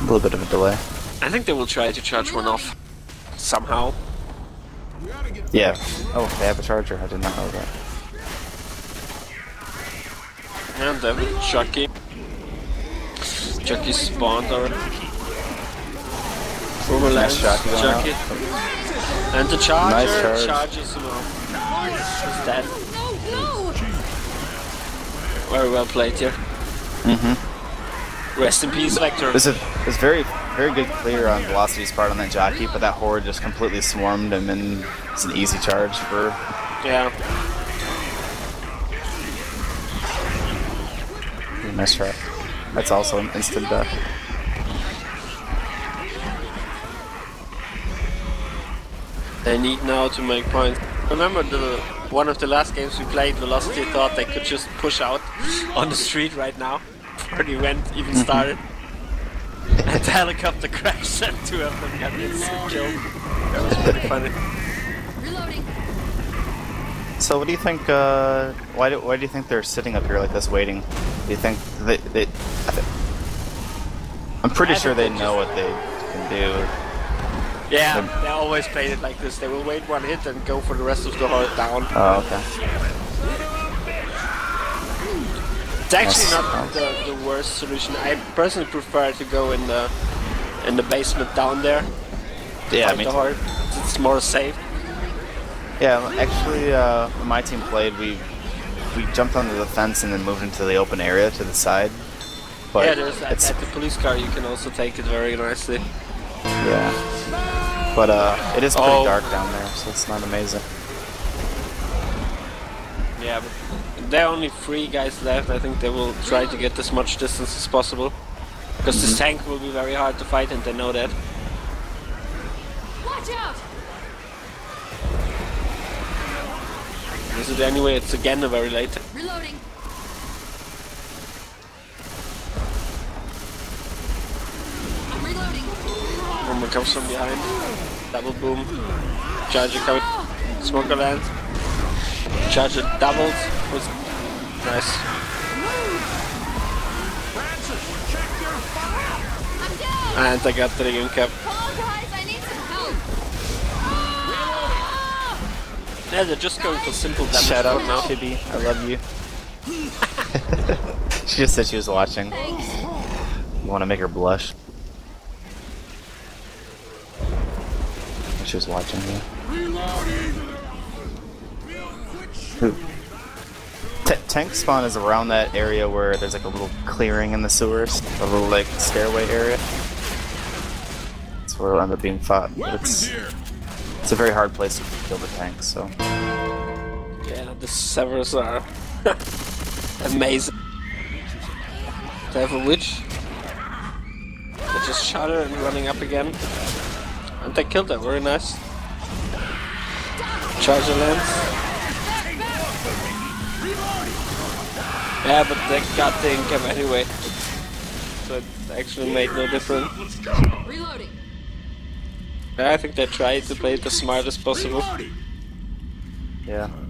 A little bit of a delay. I think they will try to charge one off somehow. Yeah. Oh, they have a charger. I did not know that. And then jockey. Jockey spawned already. Boomer lands, Jockey going Chucky. And the charger Nice charge. charges him off. He's dead. No, no! Very well played here. Mm-hmm. Rest in peace, Vector. There's a there's very very good clear on Velocity's part on that jockey, but that horde just completely swarmed him and it's an easy charge for Yeah. nice try. That's also an instant death. They need now to make points. Remember the one of the last games we played, Velocity thought they could just push out on the street right now before the event even mm-hmm. started. And the helicopter crashed and two of them got instant killed. That was pretty funny. Reloading. So what do you think? Uh, why do why do you think they're sitting up here like this waiting? Do you think they? they I thi- I'm pretty I sure they they know what they can do. Yeah, they always played it like this. They will wait one hit and go for the rest of the horde down. Oh, okay. It's actually not the, the worst solution. I personally prefer to go in the in the basement down there. Yeah, fight me the It's more safe. Yeah, actually, uh, when my team played, we we jumped onto the fence and then moved into the open area to the side. But yeah, there's at, at the police car. You can also take it very nicely. yeah. But uh, it is pretty Oh. dark down there, so it's not amazing. Yeah, but there are only three guys left. I think they will try to get as much distance as possible. Because this mm-hmm. tank will be very hard to fight and they know that. Watch out! Is it anyway? It's again a very late. Reloading. I'm reloading. Bomber comes from behind. Double boom. Charger coming. Smoker lands. Charger doubled. Was nice. And I got the ring cap. I need some help! Yeah, they're just going for simple damage Shout out now. Chibi, I love you. she just said she was watching. Thanks. You want to make her blush? She was watching you. Who? T- tank spawn is around that area where there's like a little clearing in the sewers, a little like stairway area. That's where it'll end up being fought. But it's it's a very hard place to kill the tanks. So Yeah, the servers are amazing. They have a witch. They just shot her and running up again. And they killed her, very nice. Charger lands. Yeah, but they got the income anyway. So it actually made no difference. Reloading. Yeah, I think they tried to play it as smart as possible. yeah. I'm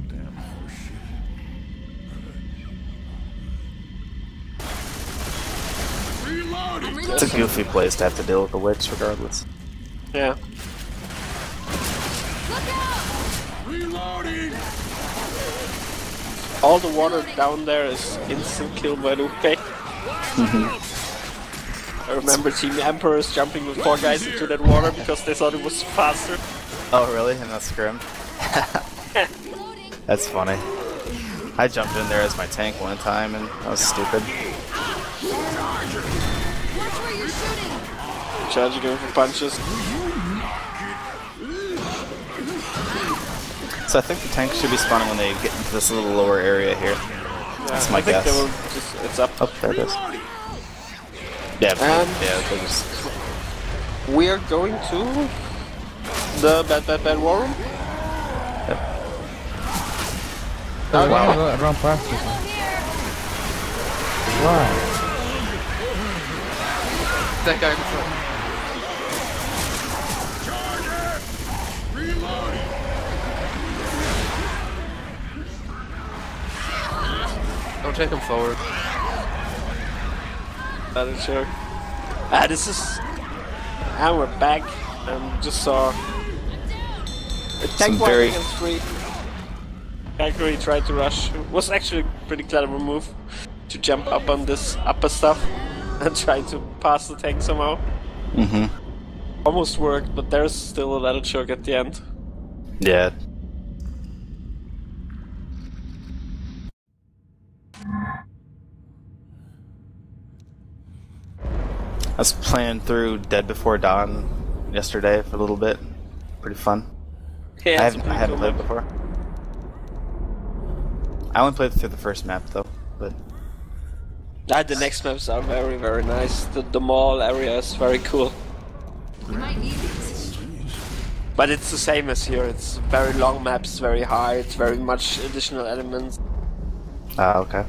It's a goofy place to have to deal with the witch, regardless. Yeah. Look out! All the water down there is instant kill by the way. Mm-hmm. I remember Team Emperors jumping with four guys into that water because they thought it was faster. Oh, really? In that scrim? That's funny. I jumped in there as my tank one time, and that was stupid. Watch where you're shooting. Charger going for punches. So I think the tanks should be spawning when they get into this little lower area here. That's my I think guess. they will just, it's up. Oh, there it is. Yeah, And- yeah, just... We are going to the Bad Bad Bad War Room. Yep. we're wow. gonna go run past this one. Why? That guy in front. Don't take him forward. That is sure. Ah, this is. And we're back. And just saw. A tank Some one very- against three. Valkyrie tried to rush. It was actually a pretty clever move to jump up on this upper stuff and try to pass the tank somehow. Mm-hmm. Almost worked, but there's still a little choke at the end. Yeah. I was playing through Dead Before Dawn yesterday for a little bit. Pretty fun. Yeah, I haven't, I haven't cool played map. before. I only played through the first map though, but Ah, the next maps are very, very nice. The, the mall area is very cool. You might need these. But it's the same as here. It's very long maps, very high. It's very much additional elements. ah, okay.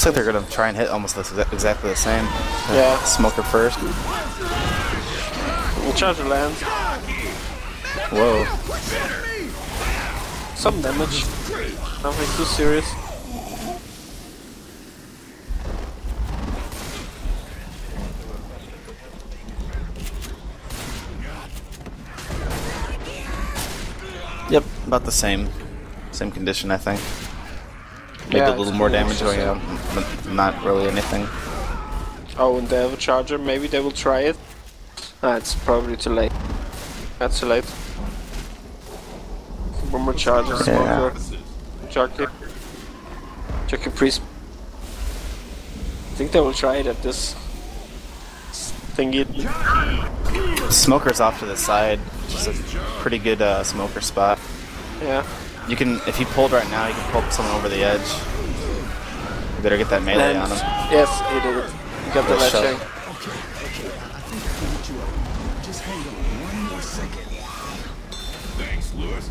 Looks like they're gonna try and hit almost the, exactly the same. Yeah. Smoker first. The charger lands. Whoa. Some damage. Nothing too serious. Yep, about the same, same condition I think. Maybe Yeah, a little more damage going out, but not really anything. Oh, and they have a charger. Maybe they will try it. Ah, it's probably too late. That's too late. One more charger, Yeah. smoker, jockey, jockey priest. I think they will try it at this thingy. Smoker's off to the side, which is a pretty good uh, smoker spot. Yeah. You can, if he pulled right now, you can pull someone over the edge. You better get that melee And on him. yes, he did it. He got the Good shot. ledge. Just hang on one more second. Thanks, Lewis.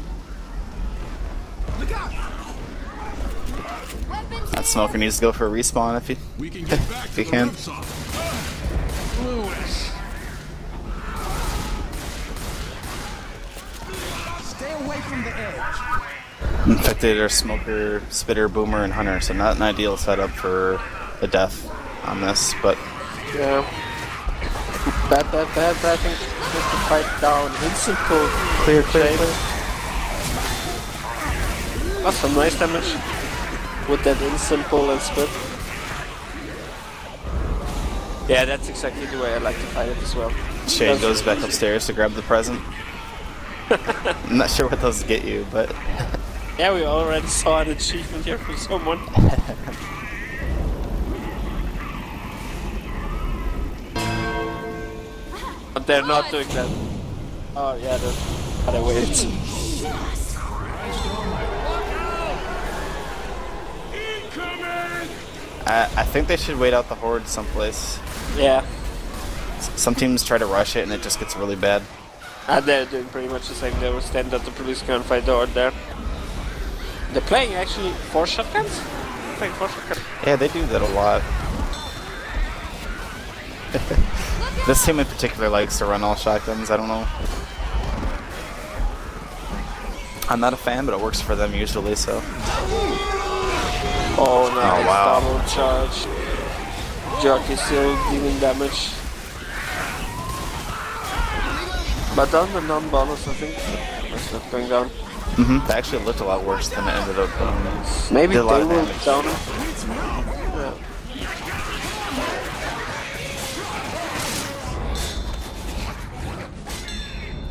Look out! That smoker needs to go for a respawn if he, We can get back if to he can. Lewis. Stay away from the edge. Infected are smoker, spitter, boomer, and hunter, so not an ideal setup for a death on this, but Yeah. Bad, bad, bad, bad. I think just to fight down. Instant pull. clear, clear, Shade. clear. That's some nice damage. With that instant pull and split. Yeah, that's exactly the way I like to fight it as well. Shade goes back upstairs to grab the present. I'm not sure what those get you, but Yeah, we already saw an achievement here from someone. but they're not doing that. Oh yeah, they gotta wait. I, I think they should wait out the horde someplace. Yeah, Some teams try to rush it and it just gets really bad. and they're doing pretty much the same. They will stand at the police car and fight the horde there. They're playing actually four shotguns? Playing four shotguns. Yeah, they do that a lot. this team in particular likes to run all shotguns, I don't know. I'm not a fan, but it works for them usually, so. Oh nice, oh, wow. double charge. Jockey still dealing damage. But on the non-bonus, I think that's not going down. Hmm That actually looked a lot worse than it ended up um, Maybe Did a lot they of will damage. down him. Yeah.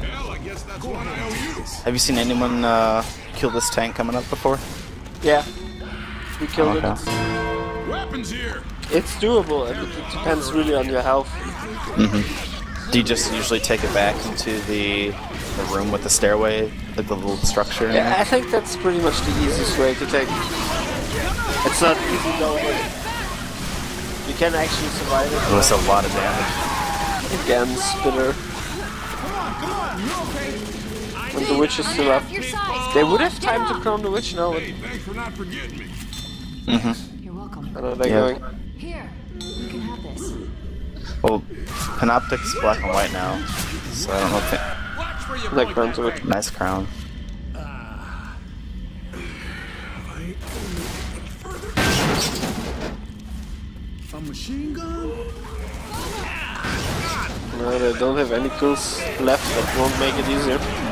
Hell, I guess that's one I owe you. Have you seen anyone uh, kill this tank coming up before? Yeah. We killed Okay. it. Weapons here. It's doable, it it depends really on your health. Do you just usually take it back into the, the room with the stairway, like the little structure? Yeah, I think that's pretty much the easiest way to take. It's not easy though, but you can actually survive It it. was a lot of damage. Again, spitter. And the witch is still up. Your size. They would have time to crown the witch now, but Hey, thanks for not forgetting me. Mm-hmm. You're welcome. I don't know they're Yeah. going. Here, you can have this. Well, Panoptic's black and white now, so I don't know if it, Like run to it. Nice crown. Uh, A machine gun? No, they don't have any tools left that won't make it easier.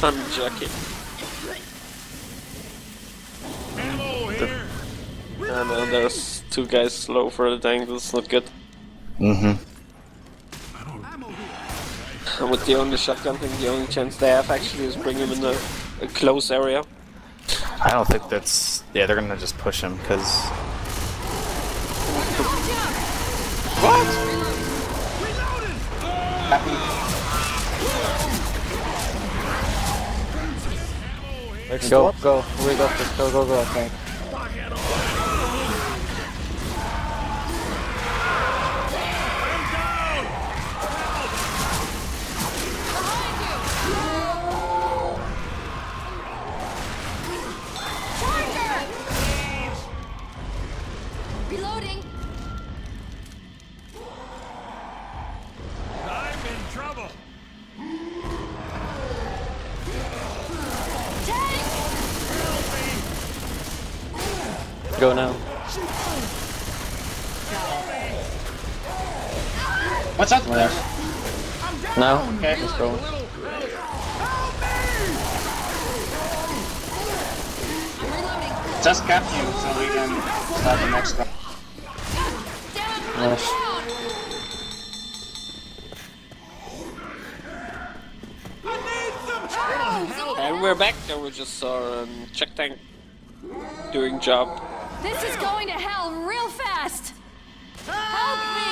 To Millie's on jacket. I know there's two guys slow for the tank, that's not good. Mm-hmm. And with the only shotgun thing, the only chance they have actually is bring him in a, a close area. I don't think that's... Yeah, they're gonna just push him, because... Let's go, go. We this. Go, go, go. Okay. Reloading. Go now. What's up there? Now? Okay. Let's go. Just cap you so we can start the next one. Nice. And we're back, and we just saw um, check tank doing job. This is going to hell real fast. Help me!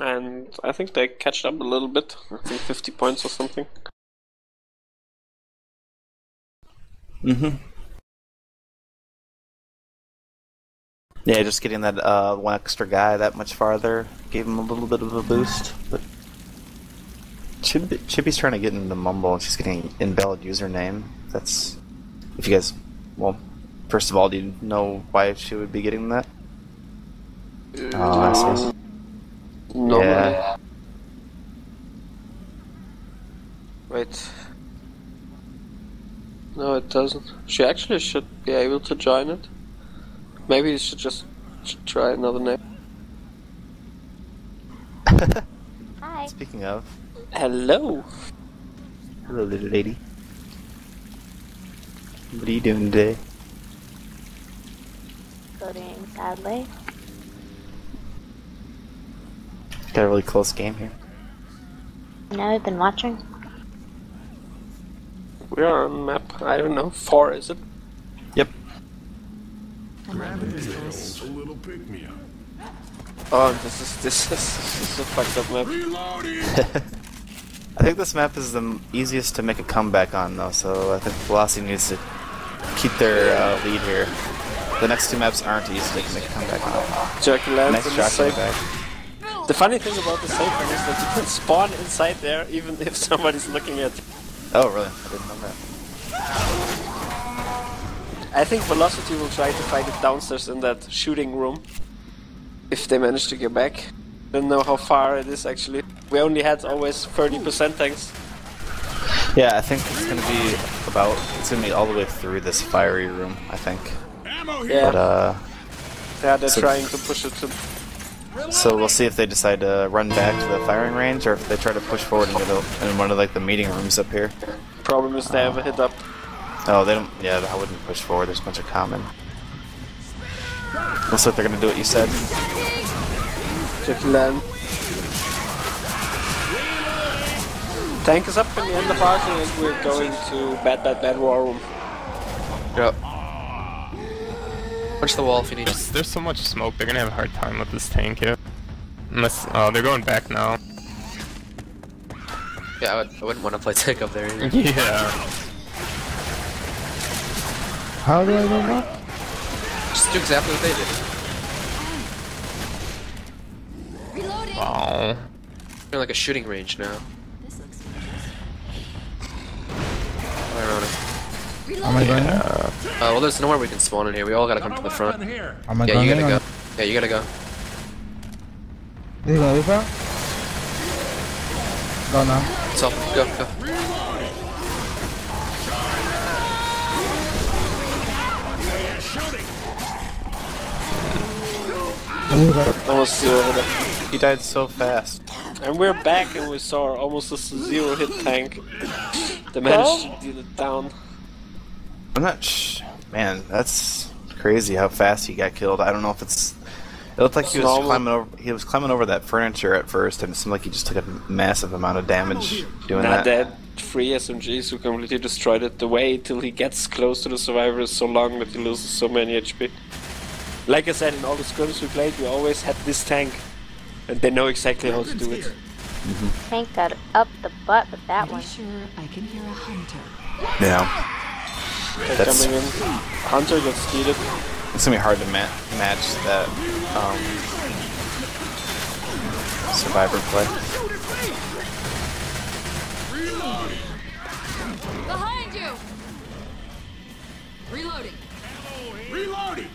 And I think they catched up a little bit. I think 50 points or something. Mm-hmm. Yeah, just getting that uh, one extra guy that much farther gave him a little bit of a boost. But Chib- Chippy's trying to get into Mumble, and she's getting invalid username. That's if you guys, well, first of all, do you know why she would be getting that? Oh, I see. Normally. Yeah. Wait. No, it doesn't. She actually should be able to join it. Maybe you should just try another name. Hi. Speaking of, Hello. hello, little lady. What are you doing today? Loading, sadly. Got a really close game here. Now I've been watching. We are on map. I don't know. Four is it? Yep. It's a little pick me up. Oh, this is this is, this is a fucked up map. I think this map is the easiest to make a comeback on, though, so I think Velocity needs to keep their uh, lead here. The next two maps aren't easy to make a comeback on. Jockey lands Nice in the back. The funny thing about the safe one is that you can spawn inside there even if somebody's looking at you. Oh, really? I didn't know that. I think Velocity will try to fight it downstairs in that shooting room. If they manage to get back. Don't know how far it is actually. We only had always 30% tanks. Yeah, I think it's gonna be about. It's gonna be all the way through this fiery room, I think. Yeah, But uh, yeah they're so- trying to push it to. so we'll see if they decide to run back to the firing range or if they try to push forward into the, in one of like the meeting rooms up here. Problem is they have a hit up. Oh, they don't. Yeah, I wouldn't push forward. There's a bunch of common. Looks like they're gonna do what you said. Jockey land. Tank is up in the end of arc and we're going to bad bad bad war room. Yep. Punch the wall if you need. There's, there's so much smoke, they're gonna have a hard time with this tank here. Unless, oh, they're going back now. Yeah, I, would, I wouldn't want to play tank up there either. Yeah. How do I go back? Just do exactly what they did. Reloading. Wow. You're like a shooting range now. This looks Ironic. Am I going in? Uh, well, there's nowhere we can spawn in here. We all gotta come to the front. Am I Yeah, going you gotta go. Yeah, you gotta go. Is it gonna? Go now. So, go, go. Almost zero hit. He died so fast. And we're back and we saw almost a zero hit tank. They managed to deal it down. I'm not sh- man, that's crazy how fast he got killed. I don't know if it's it looked like he was Normal. climbing over he was climbing over that furniture at first and it seemed like he just took a massive amount of damage doing Now that. that three SMGs who completely destroyed it, the way till he gets close to the survivor is so long that he loses so many HP. Like I said, in all the scrims we played, we always had this tank, and they know exactly how to do it. Tank got up the butt with that one. sure I can hear a hunter. Yeah. They're That's- coming in. Hunter gets speeded. It's gonna be hard to ma- match that um, survivor play. Behind you. Reloading. Reloading!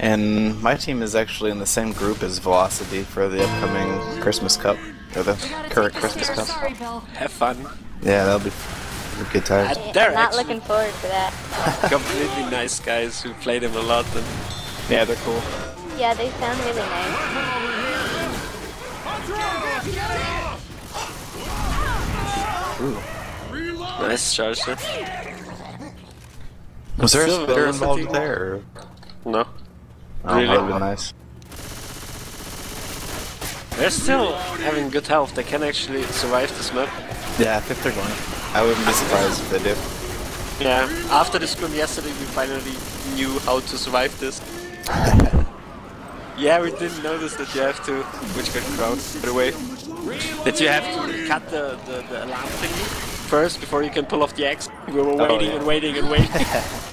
And my team is actually in the same group as Velocity for the upcoming Christmas Cup or the current Christmas. Cup. Sorry, Have fun. Yeah, that'll be a good time. And they're I'm not actually looking forward to that. completely nice guys who play them a lot. And Yeah, they're cool. Yeah, they sound really nice. nice charge there. Was there a Still spitter involved there? No. Oh, Really? that would nice. They're still having good health. They can actually survive this map. Yeah, I think they're going. I wouldn't be surprised if they do. Yeah. After the scrim yesterday, we finally knew how to survive this. Yeah, we didn't notice that you have to. Which got crowd, by the way. That you have to cut the, the, the alarm thingy first before you can pull off the axe. We were oh, waiting yeah. and waiting and waiting.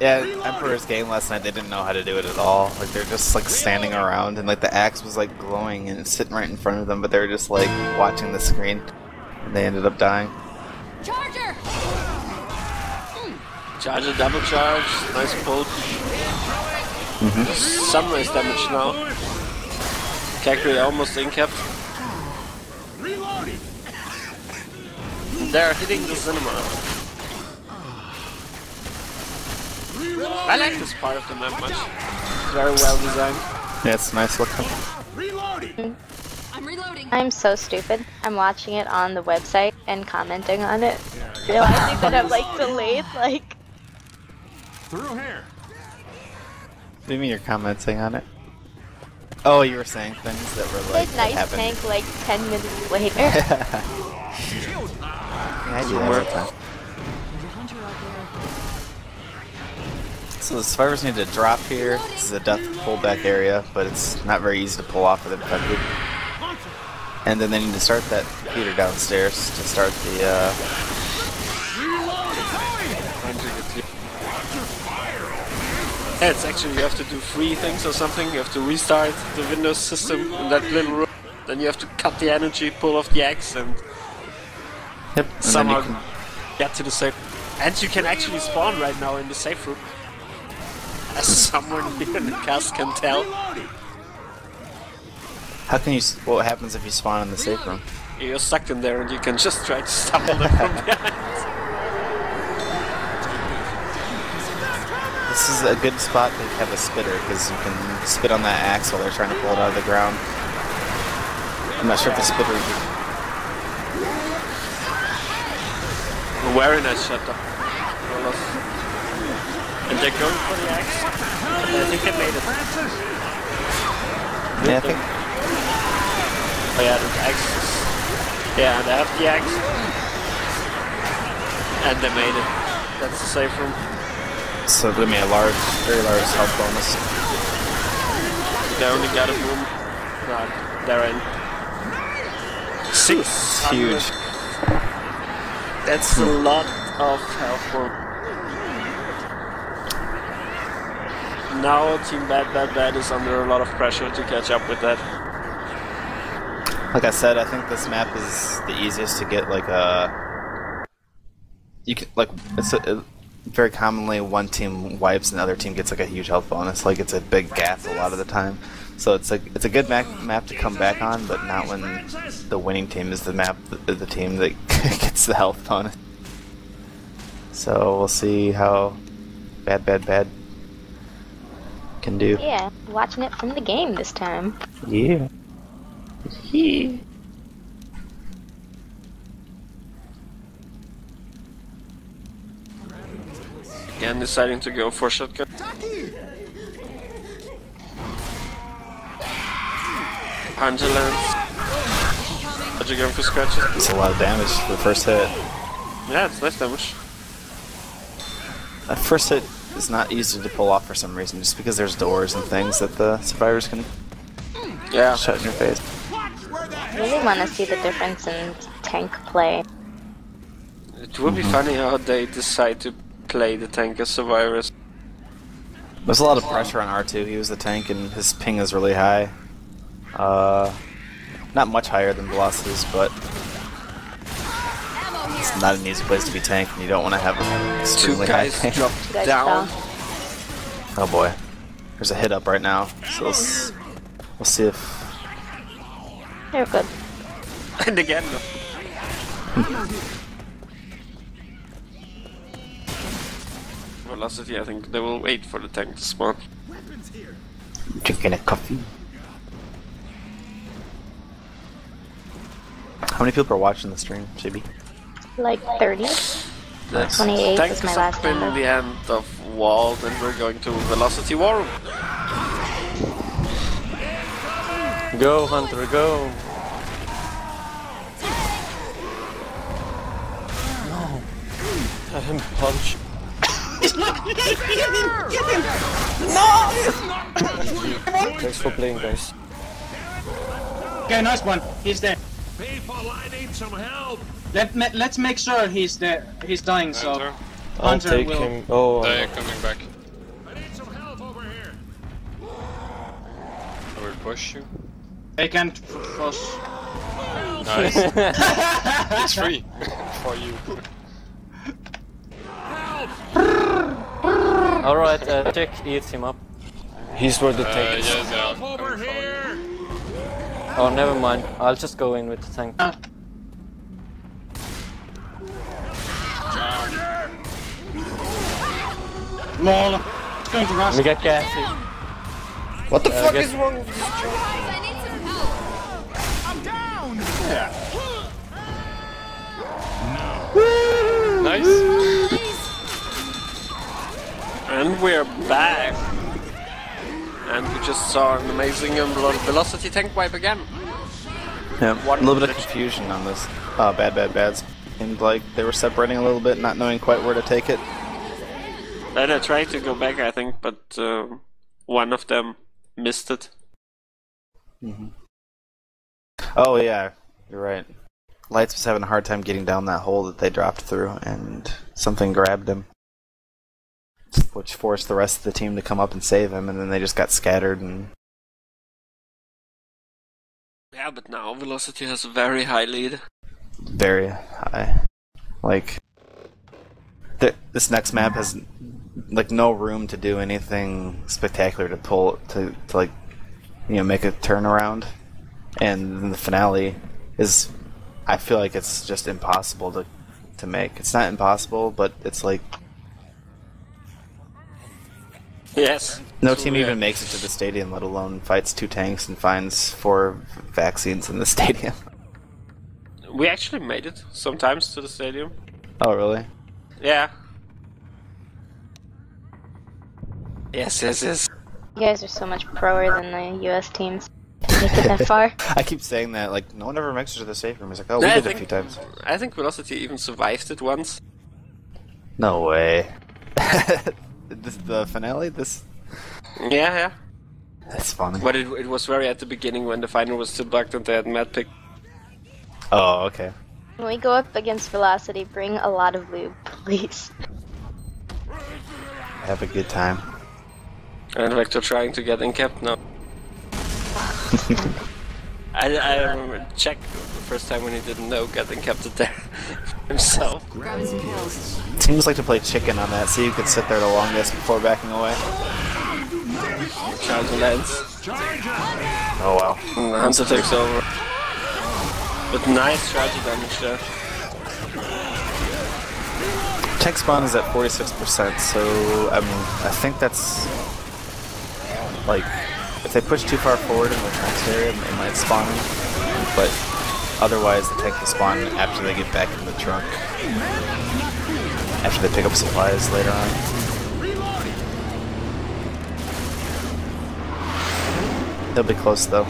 Yeah, Emperor's game last night, they didn't know how to do it at all. Like, they're just, like, standing around, and, like, the axe was, like, glowing and sitting right in front of them, but they were just, like, watching the screen. And they ended up dying. Charger. charge a double charge. Nice pull. Mm-hmm. Some nice damage now. Kakri almost incapped. Reloading! They're hitting the cinema. I like this part of the map much. Very well designed. Yeah, it's nice looking. Reloading! I'm reloading. I'm so stupid. I'm watching it on the website and commenting on it, realizing that I'm like delayed. Like, Through here! What do you mean you're commenting on it? Oh, you were saying things that were, like, it's that nice happened. tank like 10 minutes later. Yeah, I do that all the time. There's a hunter out there. So the survivors need to drop here. This is a death pullback area, but it's not very easy to pull off with a defective. And then they need to start that computer downstairs to start the, uh... Yeah, it's actually you have to do three things or something. You have to restart the Windows system in that little room. Then you have to cut the energy, pull off the axe, and Yep, and somehow get to the safe. And you can actually spawn right now in the safe room. Someone here in the cast can tell. How can you... What happens if you spawn in the safe room? You're stuck in there and you can just try to stumble them from behind. This is a good spot to have a spitter, because you can spit on that axe while they're trying to pull it out of the ground. I'm not sure if the spitter... Very nice shot though. Well, And they're going for the axe. I think they made it. Yeah, I think... Oh yeah, the axe. Yeah, they have the axe. And they made it. That's the safe room. So give me a large, very large health bonus. They only got a boom. No, they're in. Six. Huge. That's a lot of health boom. Now Team Bad Bad Bad is under a lot of pressure to catch up with that. Like I said, I think this map is the easiest to get like a. You can like it's a, very commonly one team wipes and the other team gets like a huge health bonus. Like it's a big gap a lot of the time. So it's like it's a good map map to come back on, but not when the winning team is the map the team that gets the health bonus. So we'll see how bad bad bad can do. Yeah, watching it from the game this time. Yeah. Yeah. Again, deciding to go for shotgun. Panzer lands. Did you go for scratches? It's a lot of damage for the first hit. Yeah, it's nice damage. That first hit is not easy to pull off for some reason, just because there's doors and things that the survivors can Yeah. shut in your face. I really want to see the difference in tank play. It would be funny how they decide to play the tank as survivors. There's a lot of pressure on R2. He was the tank, and his ping is really high. Uh, not much higher than Velocity's, but it's not an easy place to be tank, and you don't want to have an Two guys high ping. dropped guys down. Oh boy, there's a hit up right now, so we'll, we'll see if They're good. and again. Velocity, I think they will wait for the tank to spawn. drinking a coffee. How many people are watching the stream, JB? Like 30? Nice. 28 Tank is is my last in number. the end of wall, and we're going to Velocity War Room. Go, Hunter, go! No! Let him punch. No! Thanks for playing, guys. Okay, nice one. He's there. People, I need some help. Let me, let's make sure he's there. He's dying. So Hunter. I'll Hunter take will. him. Oh, They're coming back. I need some help over here. I will push you. They can't f- cross. Nice. it's free for you. Alright, uh, check eats him up. he's where the Uh, tank is. yes, yeah. Over coming for you. here. Oh, never mind. I'll just go in with the tank. Lol. It's going to rush. We get gassy. What the fuck is wrong with this Guys, I need some help. I'm down! Nice. And we're back. And we just saw an amazing um, velo- velocity tank wipe again. Yeah, One a little bit of confusion on this. Uh, bad, bad, bads. Seemed like they were separating a little bit, not knowing quite where to take it. Then I tried to go back, I think, but um one of them missed it. Oh yeah, you're right. Lights was having a hard time getting down that hole that they dropped through, and something grabbed him, which forced the rest of the team to come up and save him, and then they just got scattered. And Yeah, but now velocity has a very high lead. Very high. Like th- this next map has like no room to do anything spectacular to pull to, to like you know make a turnaround, and then the finale is I feel like it's just impossible to to make. It's not impossible, but it's like Yes. no team even makes it to the stadium, let alone fights two tanks and finds four vaccines in the stadium. We actually made it sometimes to the stadium. Oh really? Yeah. Yes, yes, yes. You guys are so much proer than the US teams. to Make it that far. I keep saying that, like, no one ever makes it to the safe room. It's like, oh, No, we I did it a think- few times. I think Velocity even survived it once. No way. this the finale. This Yeah, yeah. that's funny. But it, it was very at the beginning when the final was still bugged and they had mad pick. Oh, okay. When we go up against Velocity, bring a lot of lube, please. Have a good time. And Vector trying to get in cap now. I, I remember Jack the first time when he didn't know getting kept it there himself. Grabbing some. Teams like to play chicken on that, so you could sit there the longest before backing away. Charge lands. Oh wow. And Hunter takes over. With nice charge damage there. Tank spawn is at 46%, so I mean, I think that's like if they push too far forward in the next area, they might spawn. But otherwise, the tank will spawn after they get back in the trunk. After they pick up supplies later on. They'll be close though.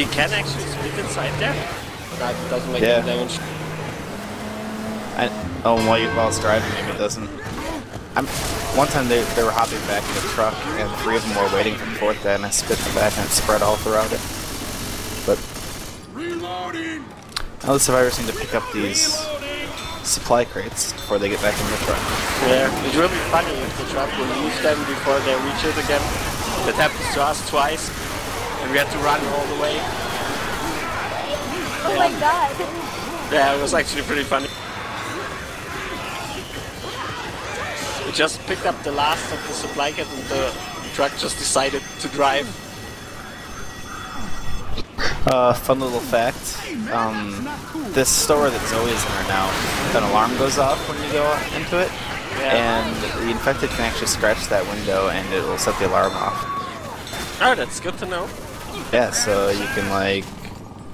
You can actually split inside there. That doesn't make Yeah. any damage. I, oh, while, you, while it's driving, maybe it doesn't. I'm, one time they, they were hopping back in the truck, and three of them were waiting for the fourth guy, and I spit the back and it spread all throughout it. But now the survivors need to pick up these supply crates before they get back in the truck. Yeah, it will be funny if the truck will lose them before they reach it again. That happens to us twice, and we had to run all the way. Oh my god. Yeah, it was actually pretty funny. We just picked up the last of the supply kit and the truck just decided to drive. Uh, fun little fact. Um, this store that Zoe is in right now, an alarm goes off when you go into it, Yeah. and the infected can actually scratch that window and it will set the alarm off. Oh, that's good to know. Yeah, so you can like,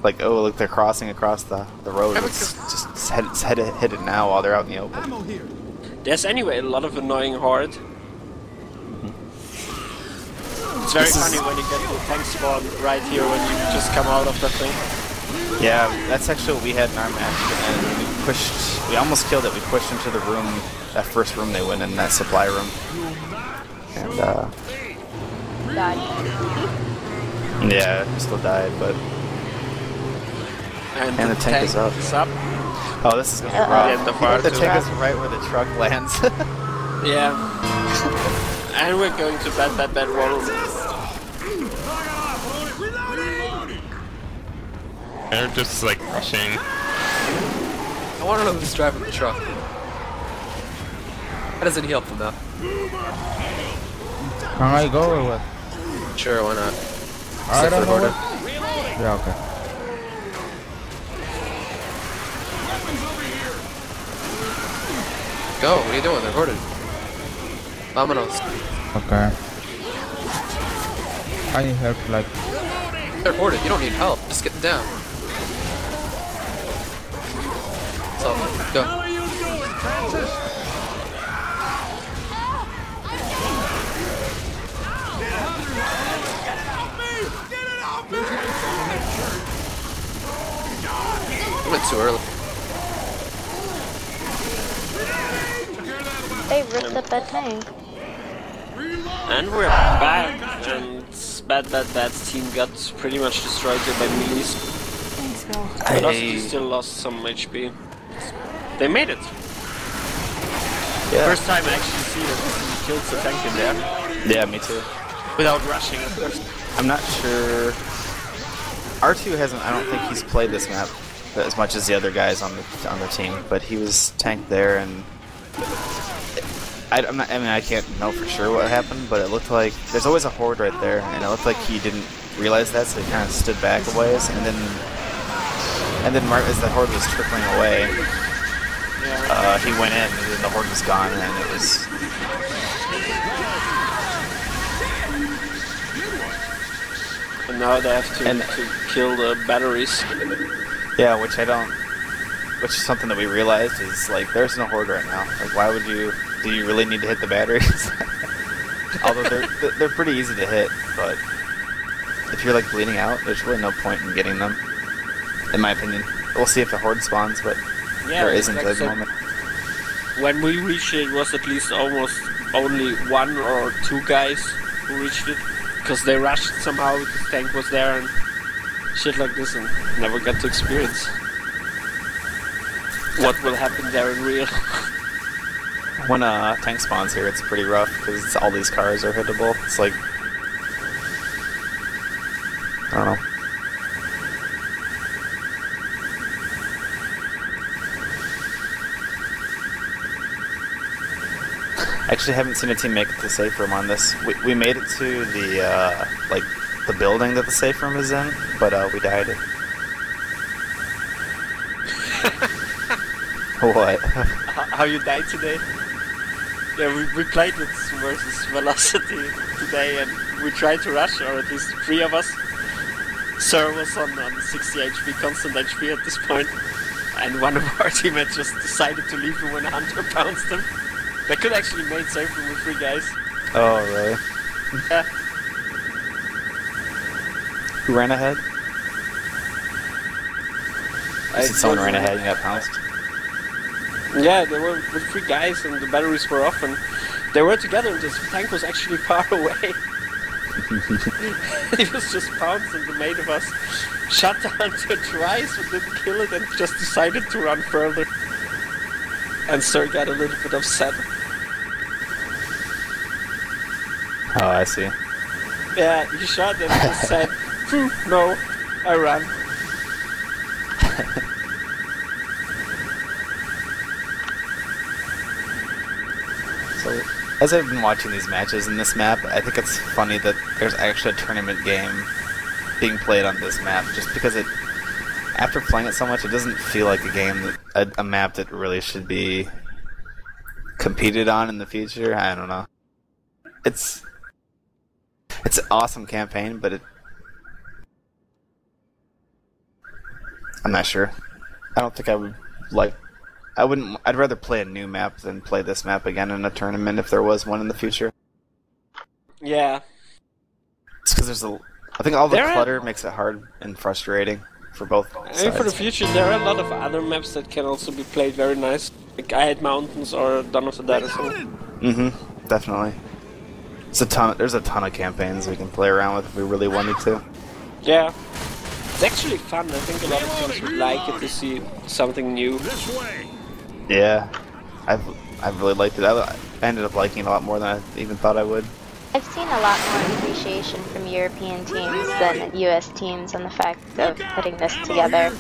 like oh look they're crossing across the the road. Yeah, Let's just head head it, hit it now while they're out in the open. There's anyway a lot of annoying horde. It's very This is- funny when you get the tank spawn right here when you just come out of that thing. Yeah, that's actually what we had in our match, and we pushed. We almost killed it. We pushed into the room, that first room they went in, that supply room, and uh, God. Yeah, we still died, but And, And the tank is up. is up. oh, this is gonna be Uh-oh. rough. Yeah, the far the tank is right where the truck lands. Yeah. and we're going to bad, bad, bad roll. They're just like rushing. I want to know who's driving the truck. How does any help them out? Can I go or what? Sure, why not? I Except don't for know Horda. what. Yeah, okay. Go, what are you doing? They're hoarded. Vamonos. Okay. I need help, like. They're hoarded. You don't need help. Just get them down. So, go. I went too early. They ripped up that tank. And we're back, and Bad Bad Bad's team got pretty much destroyed here by melees. Thanks, Phil. Velocity still lost some HP. They made it. yeah, First time I actually see that he kills the tank in there yeah, me too. without rushing, of course. I'm not sure. R2 hasn't. I don't think he's played this map as much as the other guys on the on the team, but he was tanked there, and I, am not. I mean, I can't know for sure what happened, but it looked like there's always a horde right there, and it looked like he didn't realize that, so he kind of stood back a ways, and then and then Mar- as the horde was trickling away, uh, he went in, and then the horde was gone, and it was And now they have to, And- to kill the batteries. Yeah, which I don't. Which is something that we realized is like there's no horde right now. Like, why would you? Do you really need to hit the batteries? Although they're they're- pretty easy to hit, but if you're like bleeding out, there's really no point in getting them. In my opinion, we'll see if the horde spawns, but Yeah, there isn't like at the moment. When we reached it, it was at least almost only one or two guys who reached it. Because they rushed somehow, the tank was there and shit like this, and never got to experience what will happen there in real. When uh, tank spawns here, it's pretty rough because all these cars are hittable. It's like I don't know. Actually haven't seen a team make it to the safe room on this. We, we made it to the uh, like the building that the safe room is in, but uh, we died. what? How you died today? Yeah, we, we played with versus Velocity today and we tried to rush, or at least three of us. Sir was on, on 60 HP, constant HP at this point, and one of our teammates just decided to leave him when Hunter pounced him. They could actually made safe with three guys. Oh really? Yeah. Who ran ahead? I it someone ran ahead and got pounced? Yeah, they were with three guys and the batteries were off and they were together and this tank was actually far away. he was just pounced and the mate of us shot the hunter twice but didn't kill it and just decided to run further. And Sir got a little bit upset. Oh, I see. Yeah, you shot and just said, "Hmm, no, I ran. So, as I've been watching these matches in this map, I think it's funny that there's actually a tournament game being played on this map, just because it, after playing it so much, it doesn't feel like a game that a, a map that really should be competed on in the future. I don't know. It's it's an awesome campaign, but it I'm not sure. I don't think I would like. I wouldn't. I'd rather play a new map than play this map again in a tournament if there was one in the future. Yeah, It's because there's a. I think all the There are- clutter makes it hard and frustrating for both I mean, for the future, there are a lot of other maps that can also be played very nice. Like I Hate Mountains or Dawn of the Dead something. Mm-hmm. Definitely. There's a ton. There's a ton of campaigns we can play around with if we really wanted to. Yeah. It's actually fun. I think a lot of teams would like it to see something new. Yeah, I've I've really liked it. I, I ended up liking it a lot more than I even thought I would. I've seen a lot more appreciation from European teams than US teams on the fact of putting this together,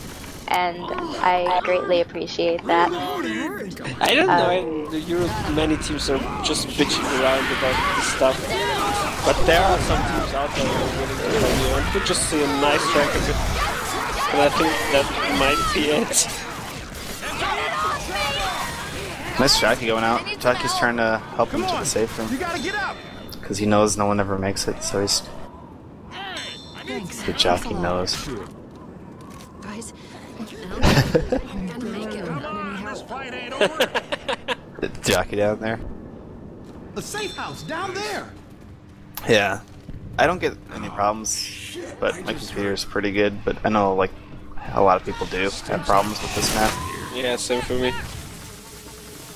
and I greatly appreciate that. I don't Um, know. In the Euro, many teams are just bitching around about this stuff. But there are some teams out there who are willing to play you, and we just see a nice track of it. And I think that might be it. Nice jockey going out. Jockey's trying to help him to the safe room. You gotta get up. Because he knows no one ever makes it, so he's. The jockey knows. Guys, I'm gonna make it without any help. The jockey down there. The safe house down there. Yeah. I don't get any problems, but my computer's pretty good. But I know, like, a lot of people do have problems with this map. Yeah, same for me.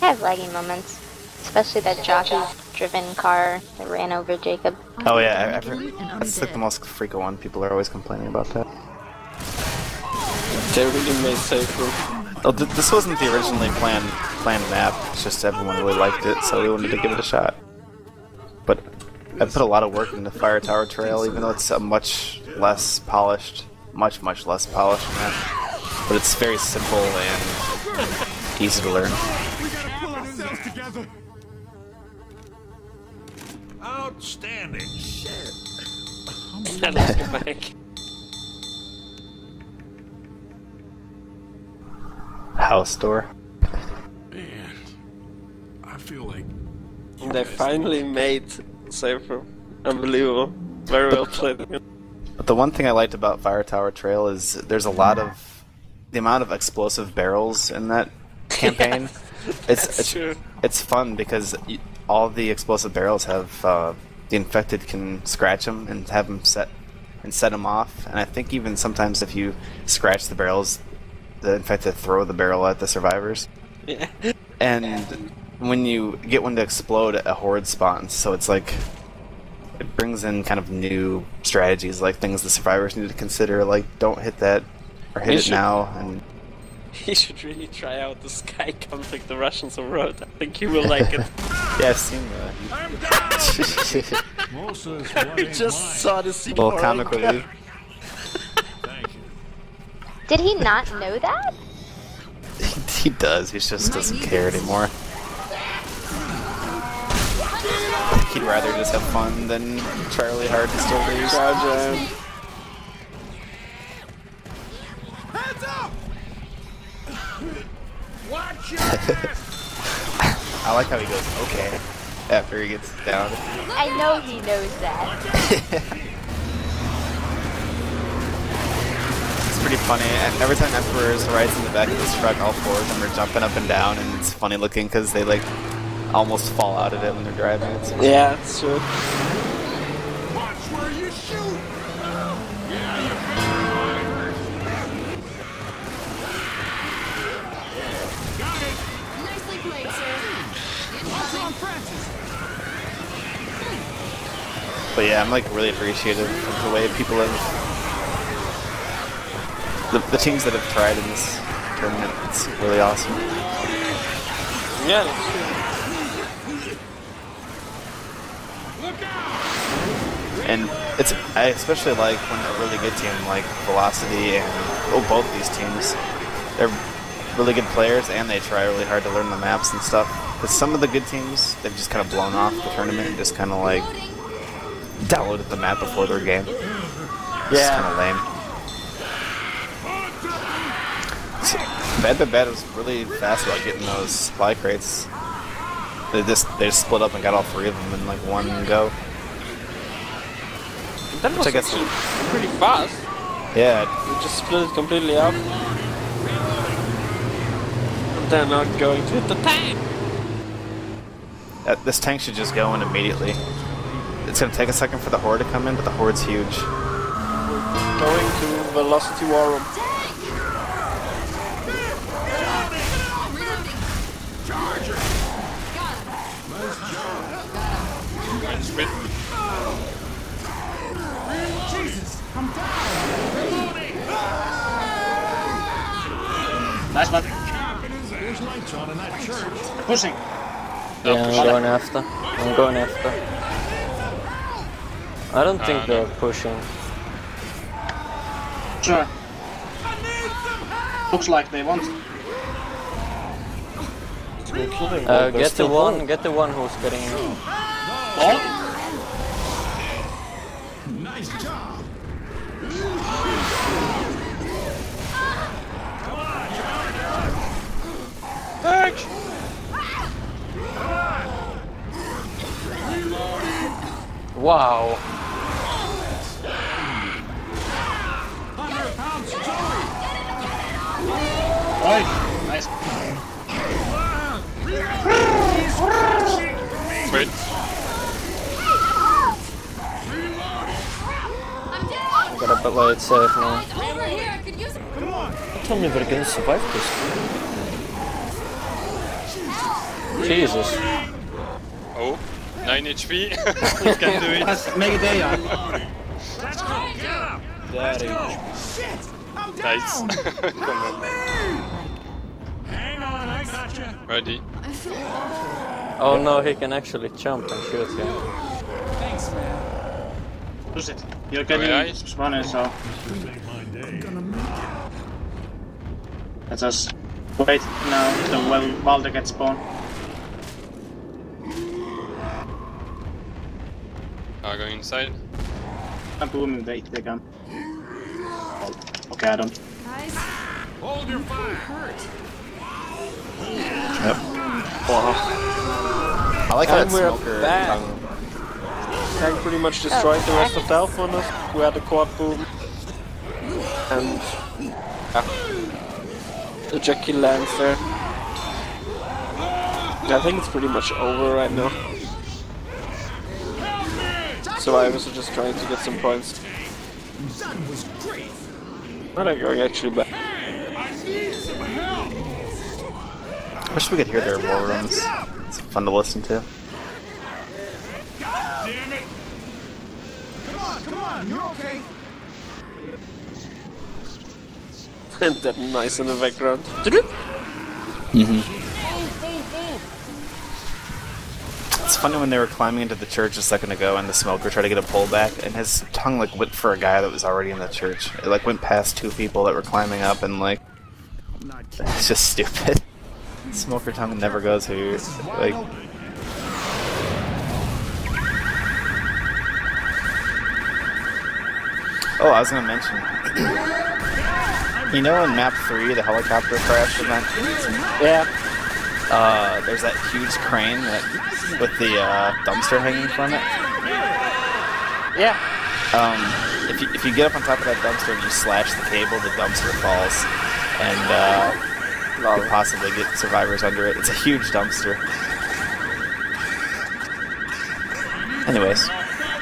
I have laggy moments, especially that jockey-driven car that ran over Jacob. Oh, yeah, I, I've that's like the most frequent one. People are always complaining about that. They really made safe room. Oh, th- this wasn't the originally planned planned map. It's just everyone really liked it, so we wanted to give it a shot. But I put a lot of work into Fire Tower Trail, even though it's a much less polished, much much less polished map. But it's very simple and easy to learn. Pull ourselves together. Outstanding. I lost your mic. House door. Man, I feel like They finally made safe room. Unbelievable. Very well played. But the one thing I liked about Fire Tower Trail is there's a lot of the amount of explosive barrels in that campaign. it's That's it's, true. it's fun because all the explosive barrels have uh, the infected can scratch them and have them set and set them off. And I think even sometimes if you scratch the barrels, the infected throw the barrel at the survivors. Yeah. And when you get one to explode, a horde spawns. So it's like it brings in kind of new strategies, like things the survivors need to consider, like don't hit that or hit You it should- now. And He should really try out the Sky conflict the Russians have wrote. I think he will like it. yeah, I've seen that. Most of this I just mine. saw the scene. little for comic relief. Thank you. Did he not know that? he does. He just doesn't care anymore. He'd rather just have fun than try really hard to still lose. Hands up! Watch your I like how he goes, okay, after he gets down. I know he knows that. pretty funny. And every time Emperor's rides in the back of this truck, all four of them are jumping up and down, and it's funny looking because they like almost fall out of it when they're driving. It's Yeah, it's true. Watch where you shoot! Nicely played, sir. Watch on Francis! But yeah, I'm like really appreciative of the way people have, the, the teams that have tried in this tournament. It's really awesome. Yeah. And it's I especially like when a really good team like Velocity and oh both these teams, they're really good players and they try really hard to learn the maps and stuff. Because some of the good teams they've just kind of blown off the tournament and just kind of like downloaded the map before their game. It's Yeah. kind of lame. So, Bad Bad Bad was really fast about getting those supply crates. They just they just split up and got all three of them in like one go. That was I guess- actually pretty fast. Yeah, just split it completely up. And they're not going to hit the tank. Uh, this tank should just go in immediately. It's gonna take a second for the horde to come in, but the horde's huge. Going to Velocity War Room. Nice one. There's lights on in that church. Pushing. Yeah, I'm going after. I'm going after. I don't think Uh, they're no. pushing. Sure. Looks like they want. Uh, get the one, get the one who's getting. Ball? Wow. Oi. Nice. Wait. I'm. Gotta play it safe now. Tell me we're gonna survive this. Jesus. Oh, 9 HP. you can do it. Let's make it day on. Daddy. Shit! I'm down! Nice. Come on. Hang on, I got gotcha. Ready. I feel awful. Oh no, he can actually jump and shoot him. Thanks, man. Push it. You're getting Alright. spawner, so This ain't my day. let's just wait now till well Valder gets spawned. Go inside. I'm booming they, they come. Okay, I don't. Guys, Hold your fire. hurt. I like how And that we're smoker Tank pretty much destroyed the rest of the Alpha on us. We had the quad boom. And yeah. the Jockey lands there. Yeah, I think it's pretty much over right now. Survivors are just trying to get some points. That was great! I'm going actually back. I Wish we could hear their war rooms. It's fun to listen to. Come on, come on, you're okay. and that nice in the background. Mm-hmm. It's funny when they were climbing into the church a second ago and the smoker tried to get a pullback and his tongue like went for a guy that was already in the church. It like went past two people that were climbing up and like it's just stupid. Smoker tongue never goes here. Like Oh, I was gonna mention. you know in map three the helicopter crash event? Yeah. Uh, there's that huge crane that with the uh, dumpster hanging from it. Yeah. Um, if you if you get up on top of that dumpster and you slash the cable, the dumpster falls, and uh, you could possibly get survivors under it. It's a huge dumpster. Anyways,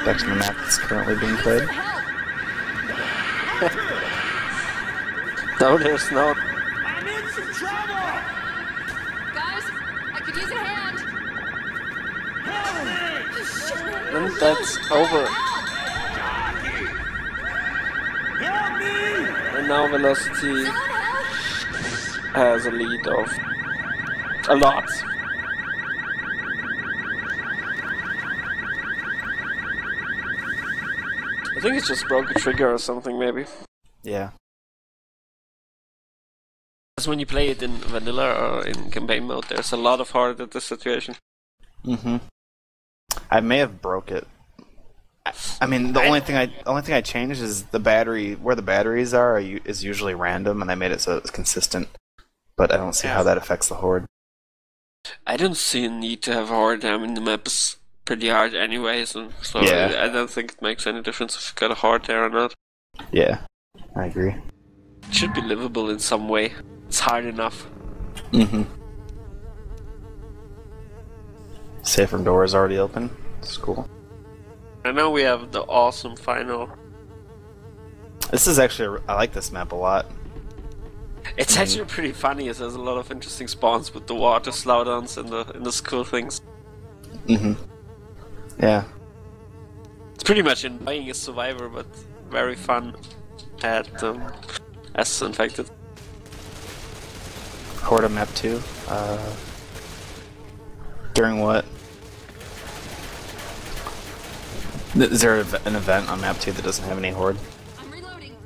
back to the map that's currently being played. No, there's not. I'm in some trouble! Guys, I could use a hand. That's over. And now Velocity has a lead of a lot. I think it's just broke a trigger or something, maybe. Yeah. Because when you play it in vanilla or in campaign mode, there's a lot of heart at this situation. Mm-hmm. I may have broke it. I, I mean, the only thing I only thing I changed is the battery where the batteries are, is usually random, and I made it so it's consistent. But I don't see how that affects the horde. I don't see a need to have horde. I mean, the map is pretty hard anyways, and so Yeah. I, I don't think it makes any difference if you got a horde there or not. Yeah, I agree. It should be livable in some way. It's hard enough. Mm-hmm. Safe room door is already open. It's cool. I know we have the awesome final. This is actually I like this map a lot. It's Mm. actually pretty funny. It has a lot of interesting spawns with the water slowdowns and the and the school things. Mm-hmm. Yeah. It's pretty much annoying as a survivor, but very fun at um, as infected. Horde map two. Uh, during what? Th- Is there an event on map two that doesn't have any horde? I'm reloading.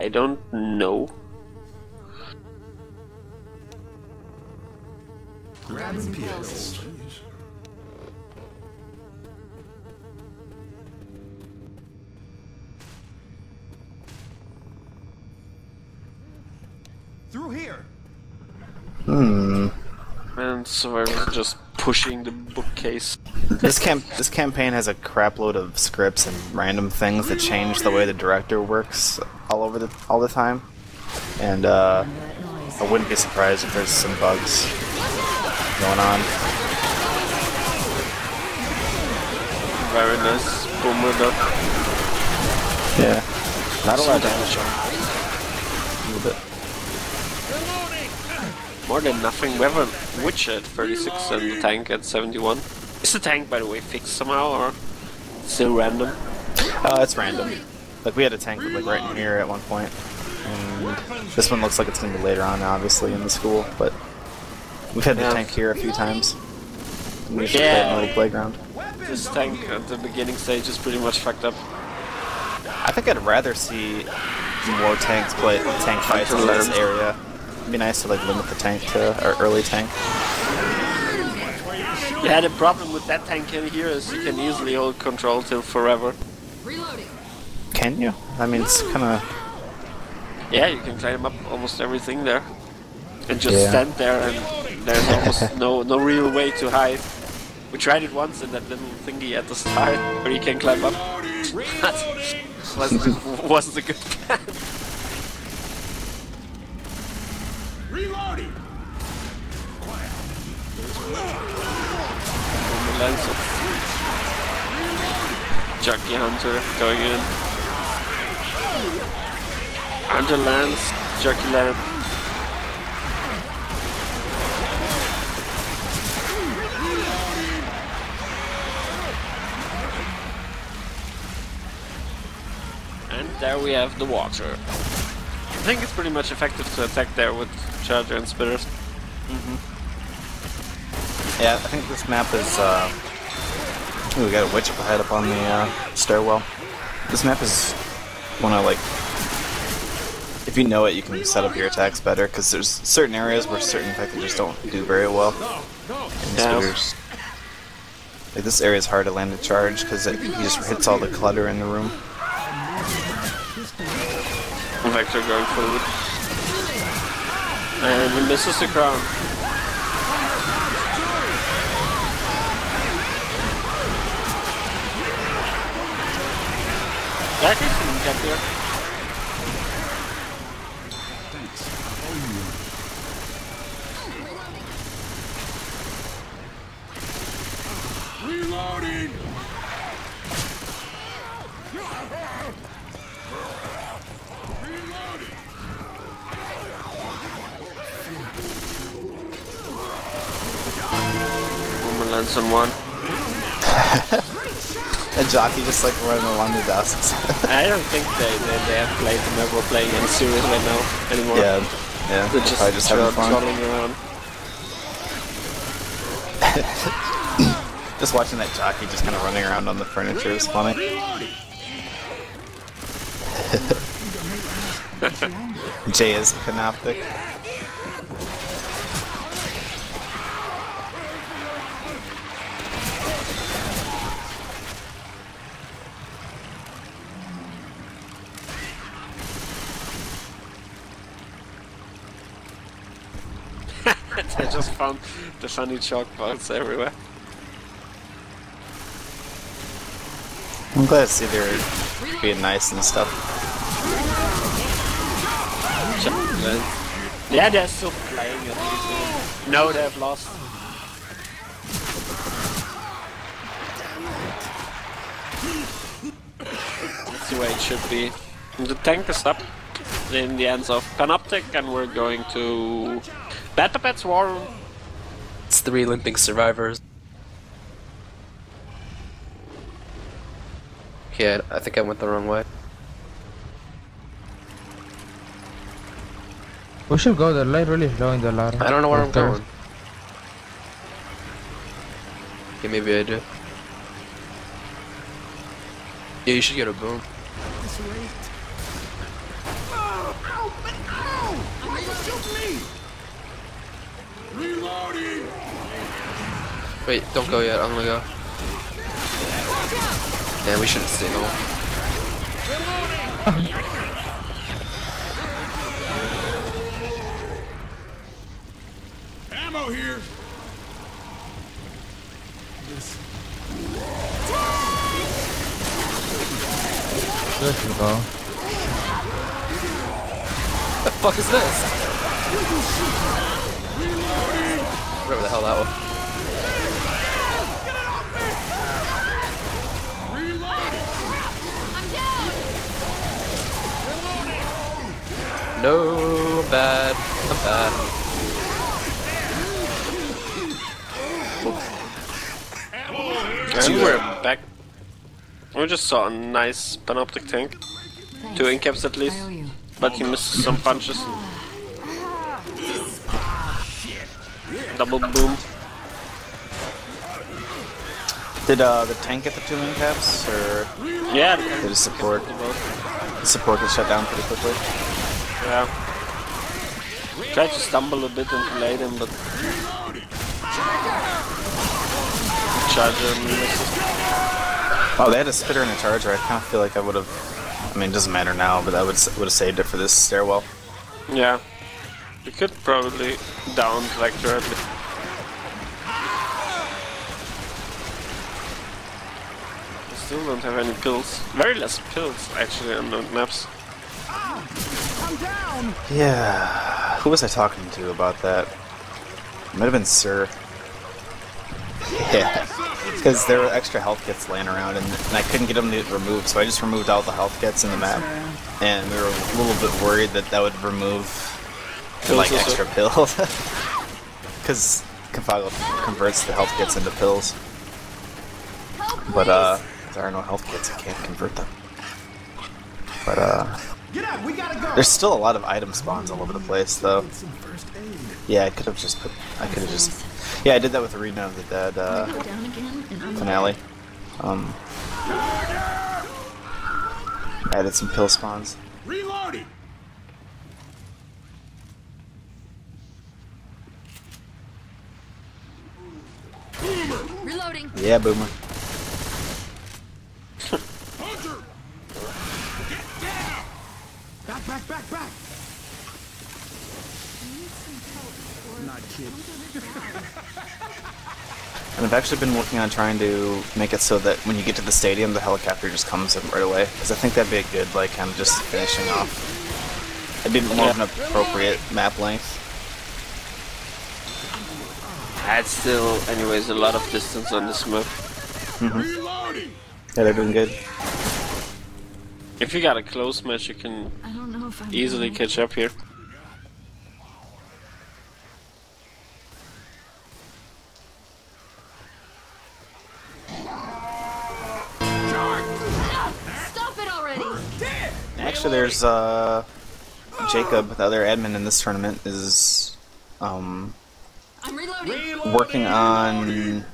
I don't know. Grabbing pills. Through here. Hmm. And survivors are just pushing the bookcase. this camp this campaign has a crapload of scripts and random things that change the way the director works all over the all the time. And uh, I wouldn't be surprised if there's some bugs going on. Very nice. Boomer duck. Yeah. Not a lot of damage. More than nothing. We have a Witch at 36 and the tank at 71. Is the tank, by the way, fixed somehow or still random? Uh, it's random. Like we had a tank like right in here at one point, and this one looks like it's gonna be later on, obviously in the school. But we've had the Yeah. tank here a few times. We usually Yeah. play the playground. This tank at the beginning stage is pretty much fucked up. I think I'd rather see more tanks play tank fights in this area. It'd be nice to like limit the tank to our early tank. Yeah, the problem with that tank in here is you can easily hold control till forever. Reloading. Can you? I mean, it's kind of Yeah, you can climb up almost everything there. And just Yeah. stand there and there's almost no no real way to hide. We tried it once in that little thingy at the start where you can climb up. But wasn't, wasn't a good plan. Reloading! On Jockey Hunter going in. Underlands. Jockey Lamb. And there we have the water. I think it's pretty much effective to attack there with charger and spitters. Mm -hmm. Yeah, I think this map is, uh... Ooh, we got a witch up ahead up on the, uh, stairwell. This map is one I like... If you know it, you can set up your attacks better, because there's certain areas where certain packages don't do very well. And Yeah. spitters- Like, this area is hard to land a charge, because it he just hits all the clutter in the room. Vector going forward. And he misses the crown. That can get there. Just like running along the desks. I don't think they, they, they have played the map playing any serious right now anymore. yeah, yeah. They're just, just having fun. around. Just watching that jockey just kind of running around on the furniture is funny. Jay is canoptic. they just found the funny chalk parts everywhere. I'm glad to see they're being nice and stuff. Yeah, they're still playing at least. No, they have lost. That's the way it should be. The tank is up in the hands of Panoptic, and we're going to Batapet's War Room. It's three limping survivors. Yeah, I think I went the wrong way. We should go. The light really is low in the ladder. I don't know where I'm going. Okay, maybe I do. Yeah, you should get a boom. Reloading! Wait, don't go yet. I'm gonna go. Yeah, we shouldn't stay home. Ammo here! There you go. The fuck is this? Whatever the hell that was. No, I'm bad. I'm bad. And we're back. We just saw a nice Panoptic tank. Two incaps at least. But he missed some punches. Double boom. Did uh, the tank get the two main caps, or Yeah. did it support? The support get shut down pretty quickly. Yeah. Tried to stumble a bit and lay him, but charger misses. Oh, they had a spitter and a charger. I kind of feel like I would have. I mean, it doesn't matter now, but I would would have saved it for this stairwell. Yeah. We could probably down Vector at least. Still don't have any pills. Very less pills actually on the maps. Yeah. Who was I talking to about that? It might have been Sir. Yeah. Because there were extra health kits laying around, and, and I couldn't get them to remove, so I just removed all the health kits in the map. And we were a little bit worried that that would remove like extra pills. Because Confogl converts the health kits into pills. But uh, there are no health kits, I can't convert them. But uh, there's still a lot of item spawns all over the place, though. Yeah, I could have just put. I could have just. Yeah, I did that with Arena of the Dead uh, finale. Um, added some pill spawns. Reloading! Reloading. Yeah, boomer. Back, back, back, back! Not kid. And I've actually been working on trying to make it so that when you get to the stadium, the helicopter just comes in right away. Because I think that'd be a good, like, kind of just finishing off. It'd be more of an appropriate map length. That's still, anyways, a lot of distance on this map. hmm Yeah, they're doing good. If you got a close match, you can I don't know if I'm easily gonna- catch up here. Stop it already! Actually, there's uh, Jacob, the other admin in this tournament, is um, I'm reloading. working on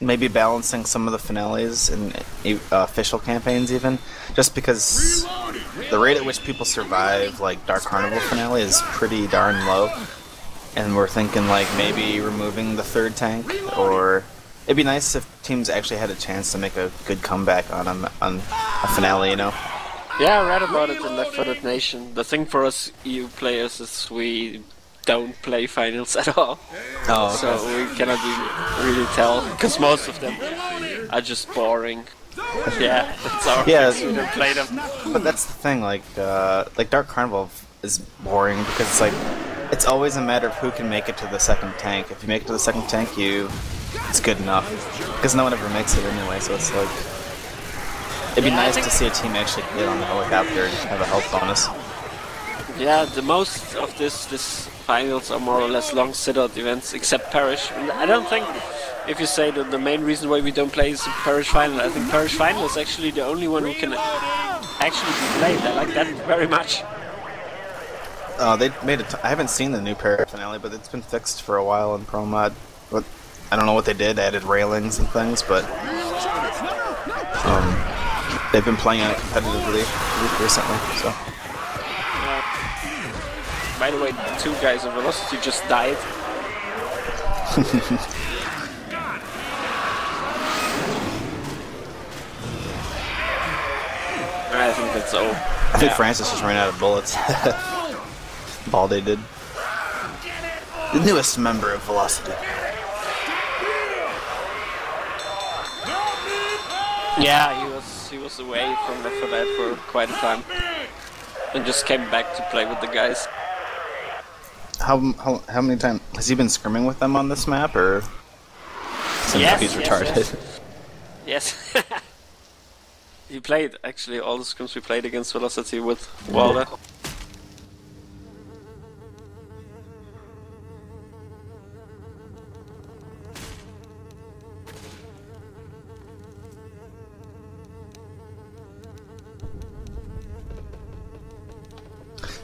maybe balancing some of the finales and uh, official campaigns, even just because the rate at which people survive like Dark Carnival finale is pretty darn low, and we're thinking like maybe removing the third tank, or it'd be nice if teams actually had a chance to make a good comeback on a, on a finale, you know. Yeah, I read about it in Left 4 Dead Nation. The thing for us EU players is we don't play finals at all. Oh, So we cannot even really tell, because most of them are just boring. Yeah, that's our Yeah, we don't play them. But that's the thing, like, uh, like Dark Carnival is boring because it's like, it's always a matter of who can make it to the second tank. If you make it to the second tank, you, it's good enough. Because no one ever makes it anyway, so it's like, it'd be Yeah, nice to see a team actually get on the helicopter and have a health bonus. Yeah, the most of this this finals are more or less long sit-out events, except Parish. I don't think, if you say that the main reason why we don't play is Parish final, I think Parish final is actually the only one who can actually be played. I like that very much. Uh, they made it. I haven't seen the new pair finale, but it's been fixed for a while in Pro Mod. But I don't know what they did. They added railings and things, but um, they've been playing it competitively recently. So. By the way, two guys of Velocity just died. I think that's all. I think Francis just ran out of bullets. Balde did. The newest member of Velocity. Yeah, he was he was away from the 4 Dead for quite a time, and just came back to play with the guys. How, how how many times has he been scrimming with them on this map, or seems Yes, he's yes, retarded? yes. Yes. he played actually all the scrims we played against Velocity with Walder.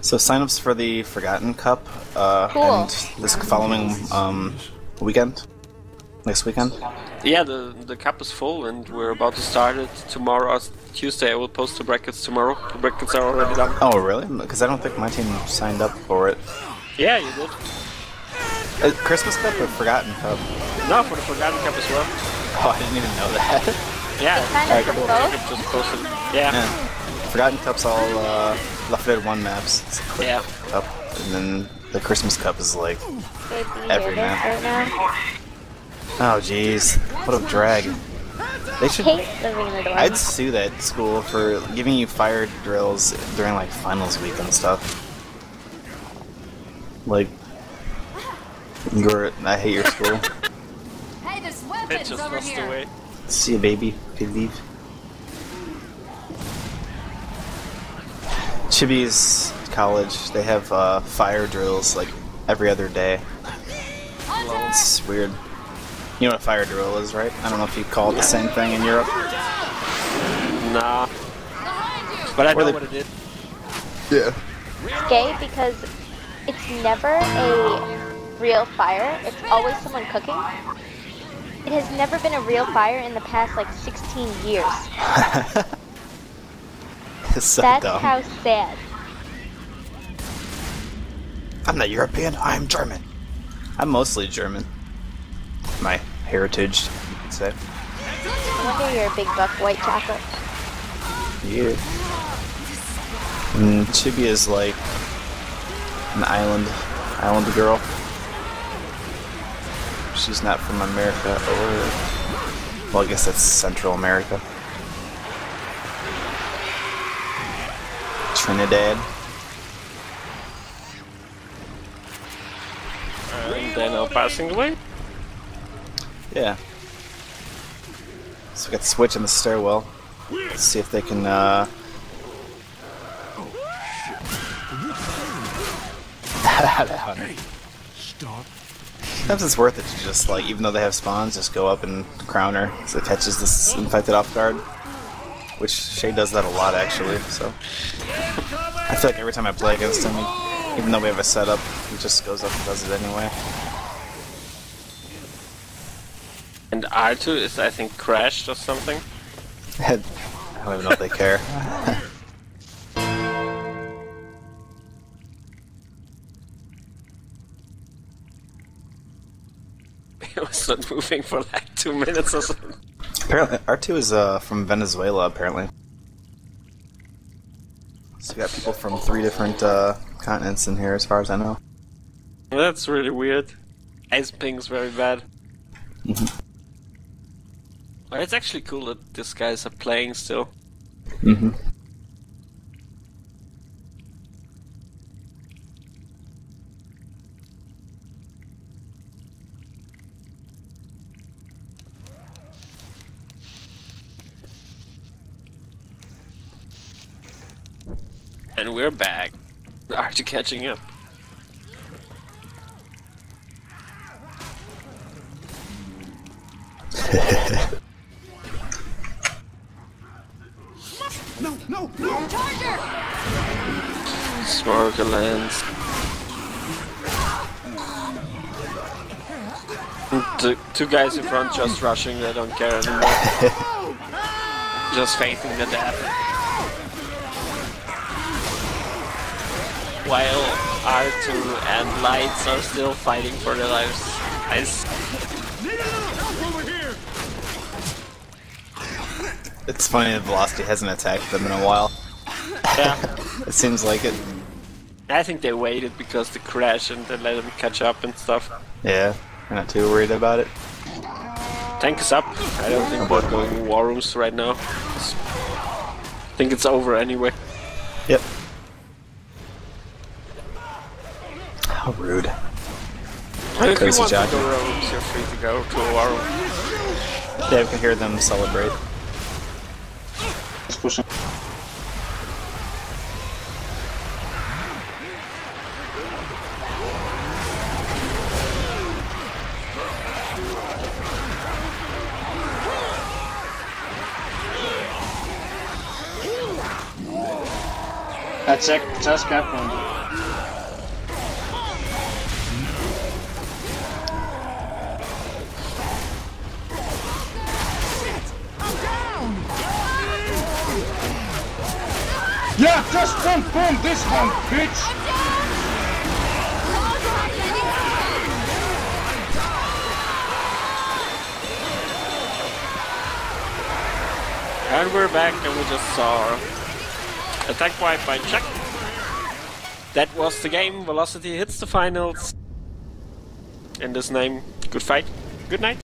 So signups for the Forgotten Cup uh, Cool. and this following um, weekend, next weekend. Yeah, the the cup is full, and we're about to start it tomorrow. uh, Tuesday, I will post the brackets tomorrow. The brackets are already done. Oh really? Because I don't think my team signed up for it. Yeah, you did. Uh, Christmas Cup or Forgotten Cup? No, for the Forgotten Cup as well. Oh, I didn't even know that. Yeah, Signed up for cool. Jacob just posted. Yeah. Yeah. Forgotten Cup's all uh, Left 4 Dead 1 maps. It's a quick Yeah. Cup. And then the Christmas Cup is like, Every map. right now. oh jeez, what a drag. They should. Hate the. I'd sue that school for giving you fire drills during like finals week and stuff. Like, you're, I hate your school. Hey, there's weapons over here. See you, baby. Could leave. Chibi's college, they have uh, fire drills like every other day. It's weird. You know what a fire drill is, right? I don't know if you call it the same thing in Europe. Nah. But I Or know they- what it is. Yeah. It's gay because it's never a real fire. It's always someone cooking. It has never been a real fire in the past like 16 years. So That's dumb. how sad. I'm not European, I'm German. I'm mostly German. My heritage, you could say. No wonder you're a big buff white chocolate. Yeah. Mm, Chibi is like an island, island girl. She's not from America or, well, I guess that's Central America. Trinidad. And they're now passing away. Yeah. So we got the switch in the stairwell. Let's see if they can, uh... Stop. Sometimes it's worth it to just, like, even though they have spawns, just go up and crown her so it catches this infected off guard. Which Shay does that a lot, actually, so. I feel like every time I play against him, even though we have a setup, he just goes up and does it anyway. And R2 is, I think, crashed or something. I don't even know if they care. It was not moving for like two minutes or something. Apparently, R2 is uh, from Venezuela, apparently. So we got people from three different uh, continents in here, as far as I know. That's really weird. Ice ping's very bad. Well, it's actually cool that these guys are playing still. Mm-hmm. And we're back. Are you catching up? No, no, no! Charger! Smoker lands. Two, two guys in front just rushing, they don't care anymore. just facing the death. While R2 and Lights are still fighting for their lives. I It's funny that Velocity hasn't attacked them in a while. yeah. It seems like it. I think they waited because the crash and they let them catch up and stuff. Yeah, we're not too worried about it. Tank is up. I don't think we're going war rooms right now. I think it's over anyway. Yep. How rude. If you Crazy want to jockey. go war you're free to go to a war. Yeah, we can hear them celebrate. Just pushing. That's it. Just got just boom, boom, this one, bitch! And we're back and we just saw attack wipe by Chuck. That was the game. Velocity hits the finals. In this name, good fight. Good night.